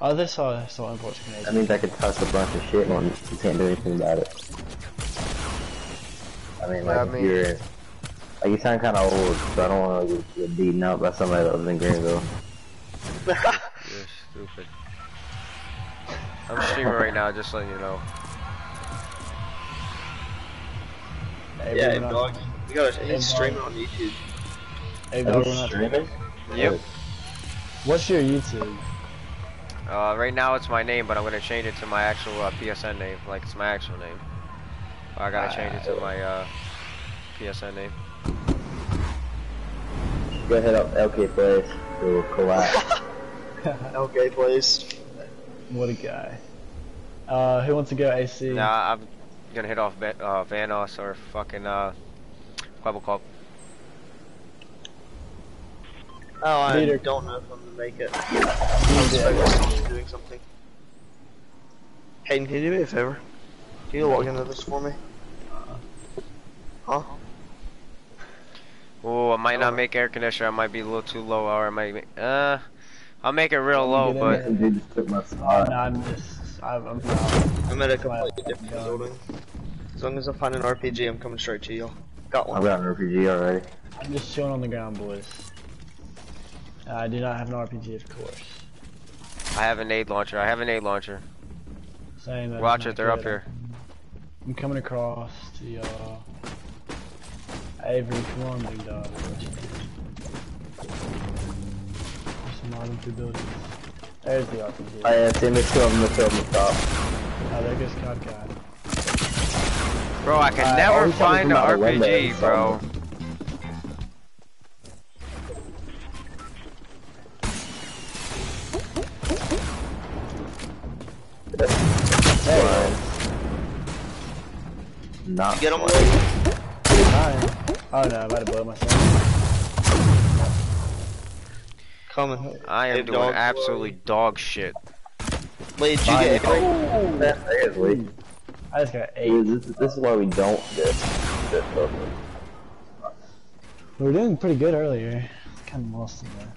Oh, this saw saw imports That Canadian. means I could toss a bunch of shit and you can't do anything about it. I mean, like, Yeah, I mean- you're, like, you sound kind of old, so I don't want to get, get beaten up by somebody that lives in Greenville. You're stupid. I'm streaming right now, just letting you know. Hey, Yeah, we're hey, not- dog. We gotta Hey, he's streaming on YouTube. Hey, Are dog, you we're not- streaming? Yep. What's your YouTube? Uh, right now it's my name, but I'm gonna change it to my actual uh, PSN name, like it's my actual name. I gotta change it to my uh, PSN name. Go ahead up LK Place to collab. Okay, please. What a guy. Uh, who wants to go AC? Nah, I'm gonna hit off Va- uh, Vanos or fucking uh, Pueblo Cup. Oh, I Leader. don't know if I'm gonna make it. I was focused on doing something. Hayden, can you do me a favor? Can you log into this for me? Huh? Oh, I might not Oh. make air conditioner. I might be a little too low, or I might. Make, uh, I'll make it real low, but there. Dude, just took my spot. no, I'm just. I'm, I'm out. I'm at a completely different building. As long as I find an RPG, I'm coming straight to you. Got one. I've got an RPG already. I'm just chilling on the ground, boys. I do not have an RPG, of course. I have an aid launcher. I have an aid launcher. Saying that. Watch it, they're up here. I'm coming across to uh Avery, come on, big dog. There's some bottom two buildings. There's the RPG. I am seeing the kill, the kill, the top. Oh, there goes Cod Guy. Bro, I can Uh, never always tell me find an from out the window RPG, and bro. Hey. Not Get him, one. Oh no, I'm about to blow myself. Coming. I am Hey, doing dog. absolutely dog shit. Wade, did you Fine. get Avery? Oh, seriously. I just got eight. Dude, this, this is why we don't get this. We were doing pretty good earlier. Kind of lost in there.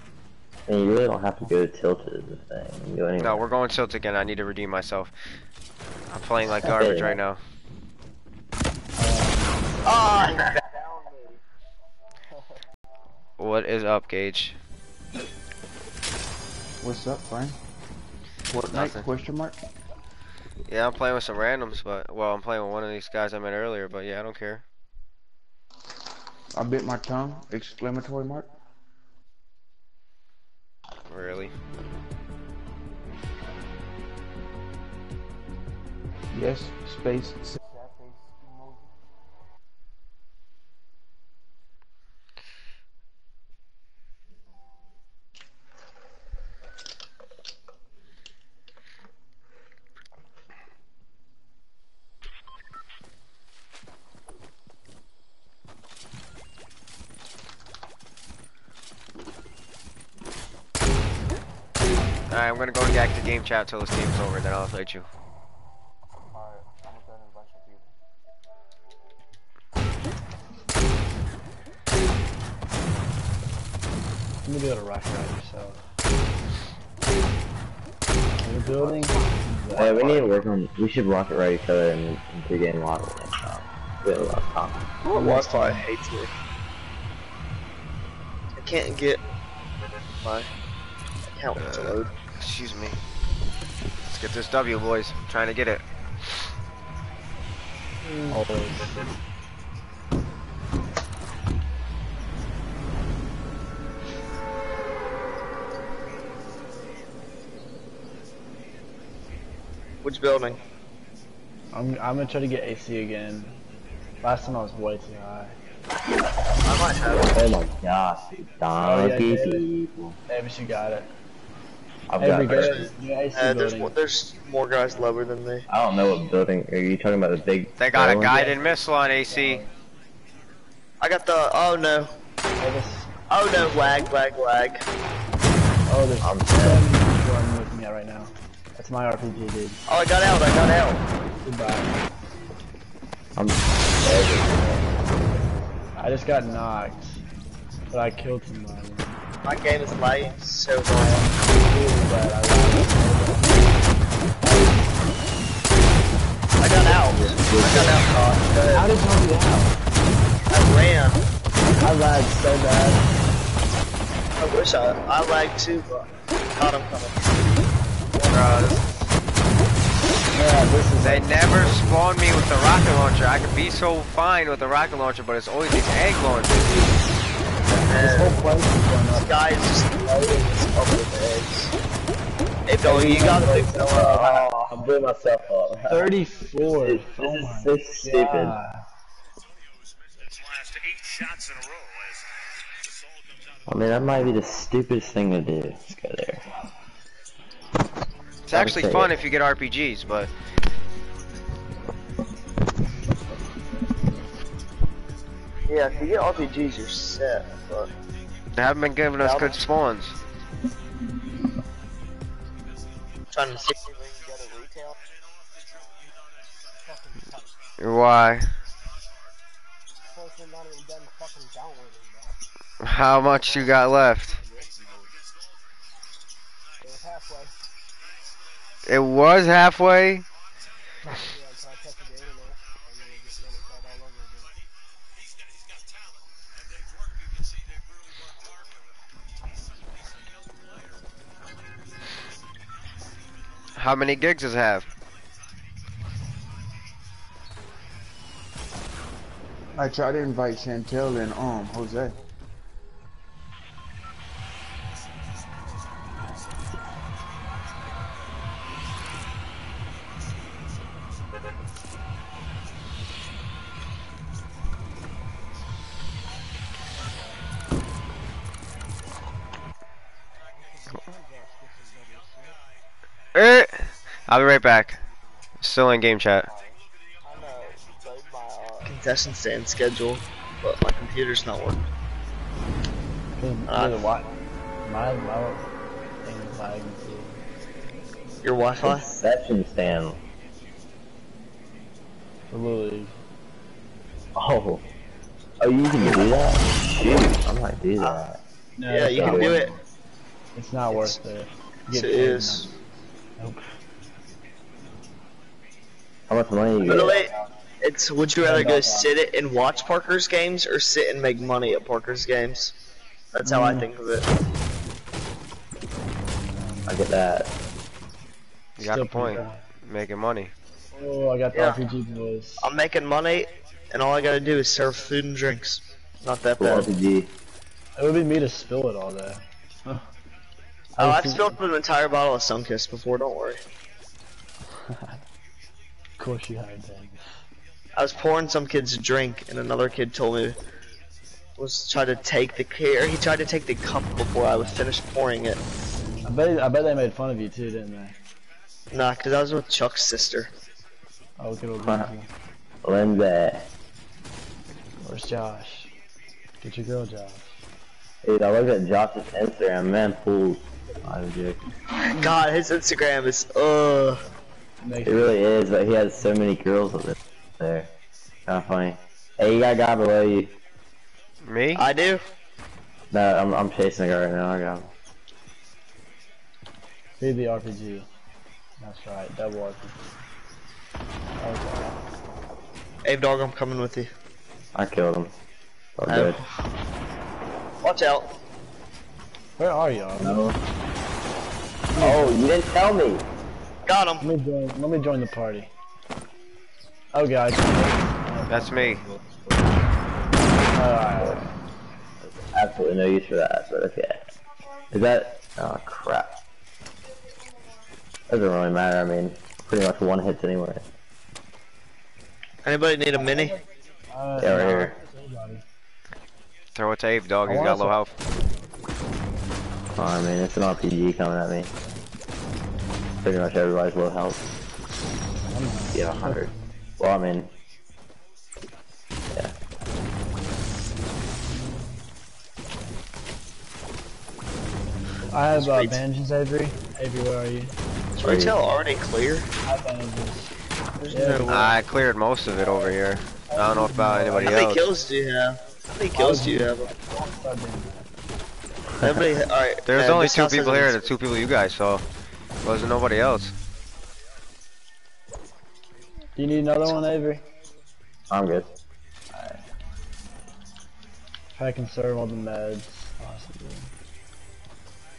And you really don't have to go to tilted as a thing. Go. No, we're going tilt again. I need to redeem myself. I'm playing like garbage right now. Ah! What is up, Gage? What's up, Brian? Fortnite? Nothing. Question mark? Yeah, I'm playing with some randoms, but well, I'm playing with one of these guys I met earlier, but yeah, I don't care. I bit my tongue. Exclamatory mark. Really? Yes. Space. Alright, I'm gonna go back to game chat till this game's over, then I'll invite you. I'm gonna be able to rush right yourself. In the building. Yeah, we need to work on. We should rocket right each other in, in pre-game lobby next time. We have a lot of time. My Wi-Fi hates me. I can't get my account to uh, load. Excuse me. Let's get this W, boys. I'm trying to get it. Hmm. Always. Which building? I'm I'm gonna try to get AC again. Last time I was way too high. I might have. Oh my gosh, dude. Oh, yeah, donkey David. people. Davis, you got it. I've Every got good yeah, Uh, there's building. more, there's more guys lower than me. I don't know what building. Are you talking about the big? They got a guided missile on AC. I got the. Oh no. Oh no. Lag, lag, lag. Oh, there's I'm seven people I'm looking at right now. That's my RPG, dude. Oh, I got out. I got out. Goodbye. I'm I just got knocked, but I killed somebody. My game is lagging so I hard. am really bad. I I got out. I got out, Todd. Go ahead. How did you get out? I ran. I lagged so bad. I wish I. I lagged too, but. God, I'm coming. Bruh, Yeah, this is they never spawn me with the rocket launcher. I could be so fine with the rocket launcher, but it's always these egg launchers. this whole place is going This guy is just loading this up with eggs. Hey, Billy, you got a big fella. I blew myself up. 34. This oh is my so stupid. God. I mean, that might be the stupidest thing to do. Let's go there. It's actually fun it. if you get RPGs, but Yeah, if you get RPGs, you're set, but. they haven't been giving us good spawns. Trying to see where you get a retail. Why? How much you got left? It was halfway. How many gigs does it have? I tried to invite Chantel and um Jose. I'll be right back. Still in game chat. I'm load my uh, concession stand schedule, but my computer's not working. Uh, what? My, my thing is lagging too. Your Wi-Fi? Concession stand. For Little League. Oh. Oh, you can do that? Shoot, I might do that. No, Yeah, you can do worth it. It's not worth it. You Yes, get it paid is. Nope. How much money you? Literally, it's would you rather go sit it and watch Parker's games or sit and make money at Parker's games? That's how I Mm. think of it. I get that. You got Still the point. pretty Making money. Oh, I got the Yeah. RPG boys. I'm making money, and all I gotta do is serve food and drinks. Not that Cool bad. RPG. It would be me to spill it all day. Oh, I I've spilled an entire bottle of Sunkist before. Don't worry. Of course you had things. I was pouring some kid's drink, and another kid told me was trying to take the care. He tried to take the cup before I was finished pouring it. I bet I bet they made fun of you too, didn't they? Nah, cause I was with Chuck's sister. Oh, good old Huh. Lindsay. Lindsay. Where's Josh? Get your girl, Josh. Dude, I looked at Josh's Instagram, man, fools. I was joking. God, his Instagram is uh. Make It really is, but he has so many girls with it there. Kinda funny. Hey, you got a guy below you. Me? I do. No, I'm, I'm chasing a guy right now, I got him. Be the RPG. That's right, double RPG. Okay. Abe Dog, I'm coming with you. I killed him. All Oh. good. Watch out. Where are y'all? No. Oh, you didn't tell me. Got Let him. me join. Let me join the party. Oh, guys. That's me. Alright. Absolutely no use for that, but okay. Is that? Oh crap. Doesn't really matter. I mean, pretty much one hits anywhere. Anybody need a mini? Uh, Yeah, right no, here. Throw it to Abe, dog. He's got wanna low health. Oh, I mean, it's an RPG coming at me. Pretty much everybody's low health. Yeah, 100. Well, I mean, yeah. I have uh, Sweet. bandages, Avery. Avery, where are you? Is retail already clear? I have bandages. Yeah. no. I cleared most of it over here. I don't know about anybody else. How many else. kills do you have? How many kills do you have? Start doing Nobody. Alright. There's uh, only two people has- here, the two people you guys saw. Wasn't nobody else. Do you need another one, Avery? I'm good. If I can serve all the meds, possibly.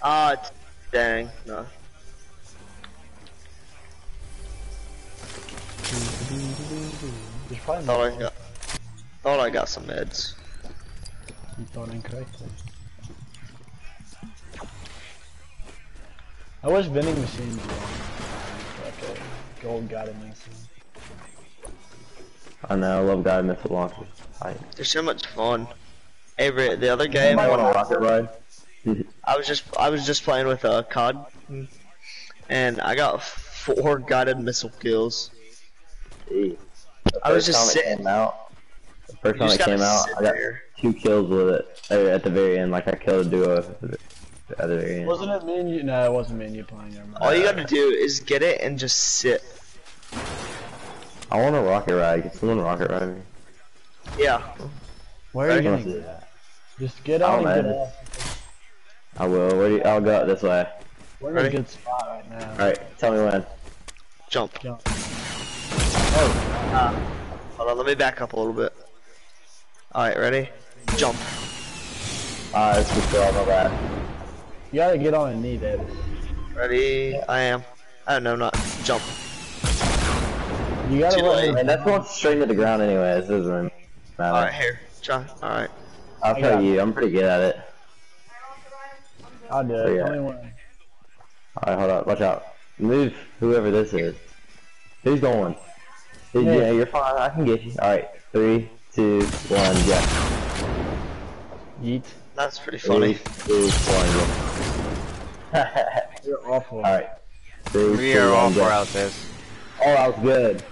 Ah, t- dang. No. There's probably Thought I more. got. Thought I got some meds. You thought incorrectly. I wish vending machines were like a gold guided machine. I know, I love guided missile launchers. I, They're so much fun. Avery, the other game, I want a I rocket ride. I was just I was just playing with uh, COD, and I got four guided missile kills. Gee. I was just time it sitting- out. The first time it came out, I got there. two kills with it uh, at the very end. Like I killed a duo at the, at the end. Wasn't it me and you? No, it wasn't me and you playing. Never. All you gotta do is get it and just sit. I want a rocket ride. Can someone rocket ride me? Yeah. Where are you Right. gonna get at? Just get out on don't and get off. I will. Where do you, I'll go this way. We're in a good spot right now. Alright, tell me when. Jump. Jump. Uh, hold on, let me back up a little bit. Alright, ready? Jump. Ah, this is still on my back. You gotta get on a knee, Davis. Ready? I am. Oh no, not jump. You gotta Too let late. And that's going straight to the ground anyway. This doesn't matter. Alright, here. Try. Alright. I'll I tell got you, I'm pretty good at it. I'll do it. yeah. Tell. Alright, hold up. Watch out. Move whoever this is. Who's going? Who's- Yeah, you're fine. I can get you. Alright, three, two, one, yeah. Yeet. That's pretty funny. Three, two, one, yeah. You're awful. Alright. Three, We two, are all one, for go. out this. Oh, that was good.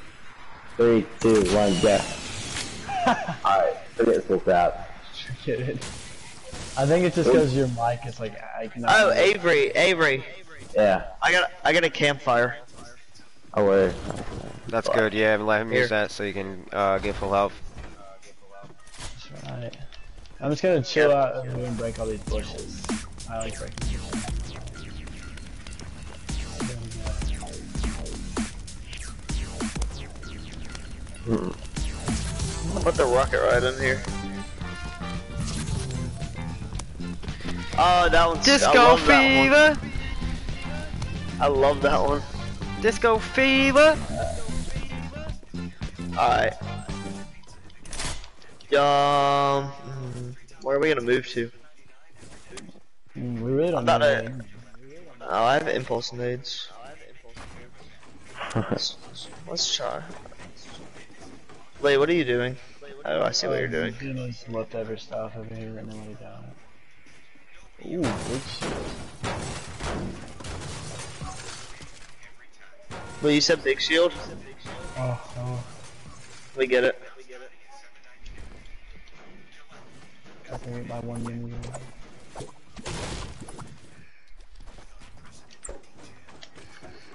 Three, two, one, go. Alright, forget this whole crap. It. I think it's just because your mic is like I cannot. Oh, Avery, Avery. Yeah. I got I got a campfire. Oh, wait. That's good, yeah, let him Here. use that so you can uh, get full health. That's right. I'm just gonna chill out and break all these bushes. I like breaking Put the rocket right in here. Oh, that one's I Disco love that one. fever! I love that one. Disco fever! Alright. Um, where are we gonna move to? Mm, we really don't About know. it. Oh, I have impulse nades. Let's, let's try. Wait, what are you doing? Oh, I see what you're doing. Doing this leftover stuff over here right now. What are you doing? Ooh, good shit. Well, you said big shield. Oh, oh. We get it. I can hit by one mini.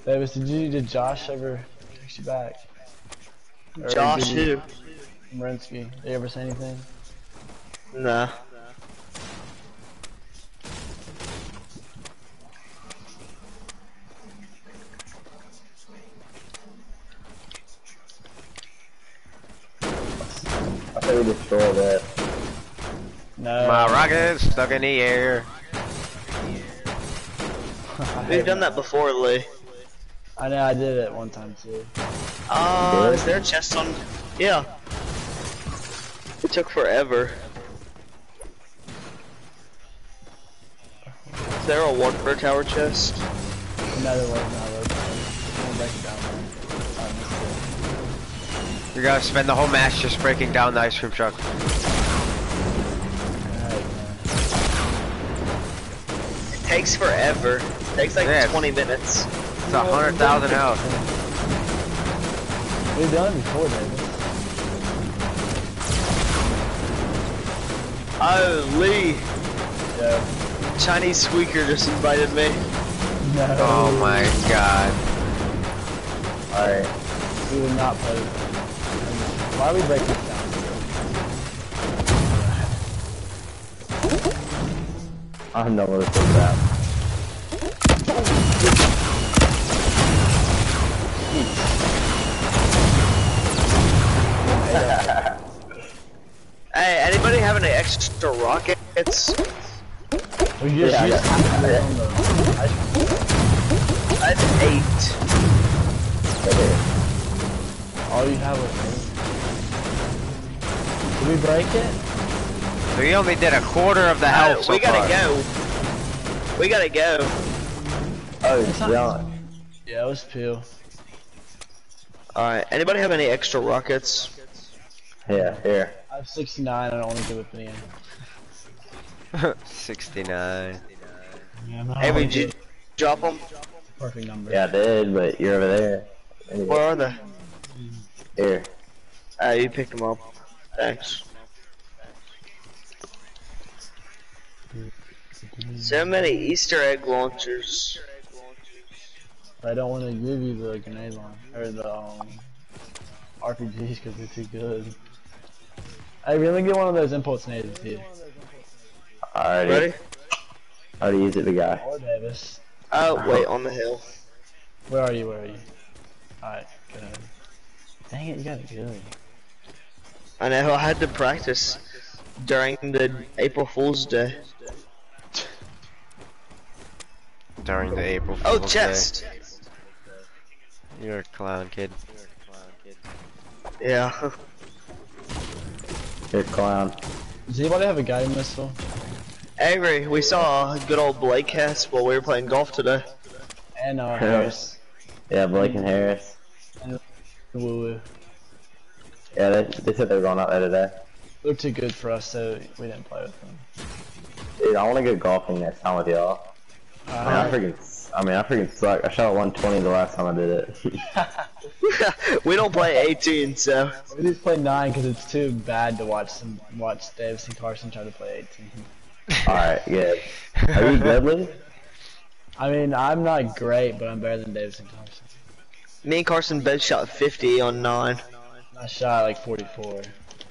Davis, did you did Josh ever text you back? Or Josh did who? Marinsky. Did he ever say anything? Nah. I think we destroyed it. No. My rocket's stuck in the air. We've done that before, Lee. I know I did it one time too. Uh, Really? is there a chest on? Yeah. It took forever. Is there a Warfare Tower chest? Another there was not. There was not. I'm gonna break it down. You're gonna spend the whole match just breaking down the ice cream truck. It takes forever. It takes like Yeah. 20 minutes. It's a hundred thousand health. We've done before, David. Oh, Lee. Yeah. Chinese squeaker just invited me. No. Oh my god. Alright. We would not play. Why are we breaking this down? I'm done with this crap. Hey, anybody have any extra rockets? Oh, we just Yeah, used got- half of I it got- on ice cream. I have eight. All you have was eight. Did we break it? We only did a quarter of the health Oh, so we gotta far. go. We gotta go. Oh, John. Yeah, it was peel. Alright, anybody have any extra rockets? Yeah, here. I have 69 and I only give it to Ian. 69. Yeah, I'm Hey, did you drop them? Perfect number. Yeah, I did, but you're over there. Anyway, Where are they? here. Ah, you picked them up. Thanks. So many Easter egg launchers. I don't want to give you the grenade launcher or the um, RPGs because they're too good. I really get one of those impulse nades too. Alrighty. Ready? I already used it, big guy. Or Davis. Oh, wait, on the hill. Where are you? Where are you? Alright, good. Dang it, you got it good. I know, I had to practice during the April Fool's Day. During the April Fool's Oh, Fool's chest! Day. You're a clown kid. Yeah. You're a clown. Does anybody have a guided missile? Avery, we saw a good old Blake cast while we were playing golf today. And uh, Harris. Yeah, Blake and Harris. Woo woo. Yeah, they, they said they were going out there today. They're too good for us, so we didn't play with them. Dude, I want to go golfing next time with y'all. I mean, I Uh, freaking, I mean, I freaking suck. I shot 120 the last time I did it. we don't play 18, so. we just play nine because it's too bad to watch some watch Davis and Carson try to play 18. Alright, yeah. Are you deadly? I mean, I'm not great, but I'm better than Davis and Carson. Me and Carson both shot 50 on 9. I shot like 44.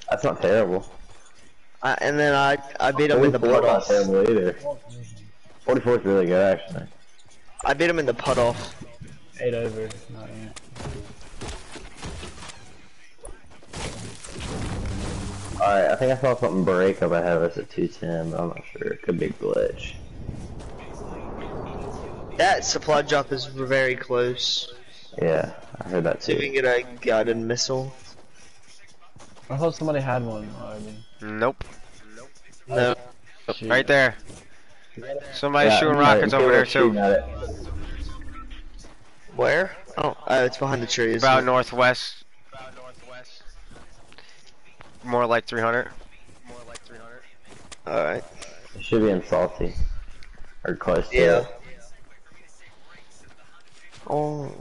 That's not terrible. I, and then I I beat him with the 44 putt not terrible either. 44 is really good, actually. I beat him in the putt off. Eight over. Not yet. Alright, I think I saw something break up ahead of us at 210, but I'm not sure. It could be a glitch. That supply drop is very close. Yeah, I heard that See if we too. can get a guided missile. I thought somebody had one already. Nope. Oh, no. Shoot. Right there. Somebody's Yeah, shooting rockets over there too. Where? Oh, oh, it's behind the trees. About northwest. More like 300. More like 300. Alright. It should be in Salty. Or close to Yeah. it. Oh.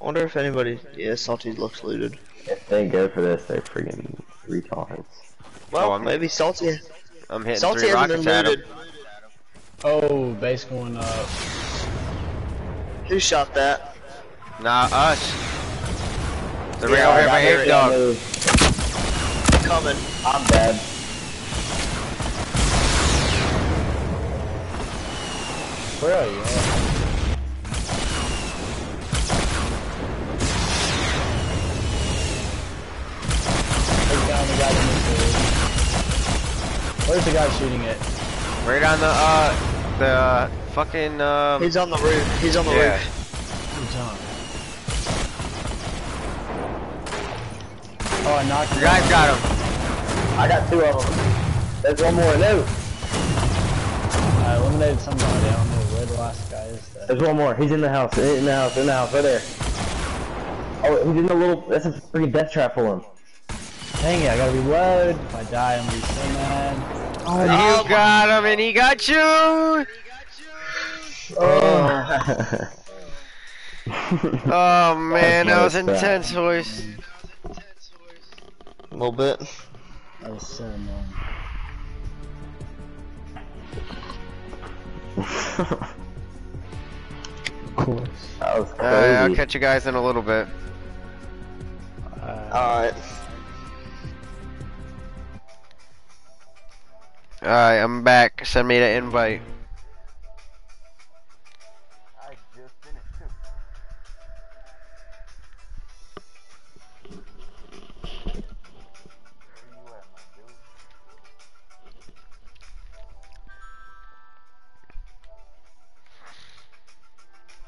I wonder if anybody. Yeah, Salty looks looted. If they go for this, they're freaking retards. Well, Oh, I'm- maybe Salty. I'm hitting Salty three rockets at him. Looted. Oh, base going up. Who shot that? Nah, us. They're right Yeah, over here by got it. Ape Dog. Coming. I'm dead. Where are you? Take down the guy in this area. Where's the guy shooting it? Right on the, uh, the uh, fucking, um, He's on the roof. He's on the yeah. roof. Who's? Oh, I knocked You him guys got him. I got two of them. There's one more. No. I eliminated somebody. I don't know where the last guy is. Though. There's one more. He's in the house. In the house. In the house. Right there. Oh, he did a little. That's a freaking death trap for him. Dang it, I gotta reload. If I die, I'm gonna be so mad. Oh, You got him and he got you! Oh. Oh man, that was intense, boys. A little bit. That was so annoying. of course. That was Alright, I'll catch you guys in a little bit. Uh, Alright. Alright, I'm back. Send me the invite.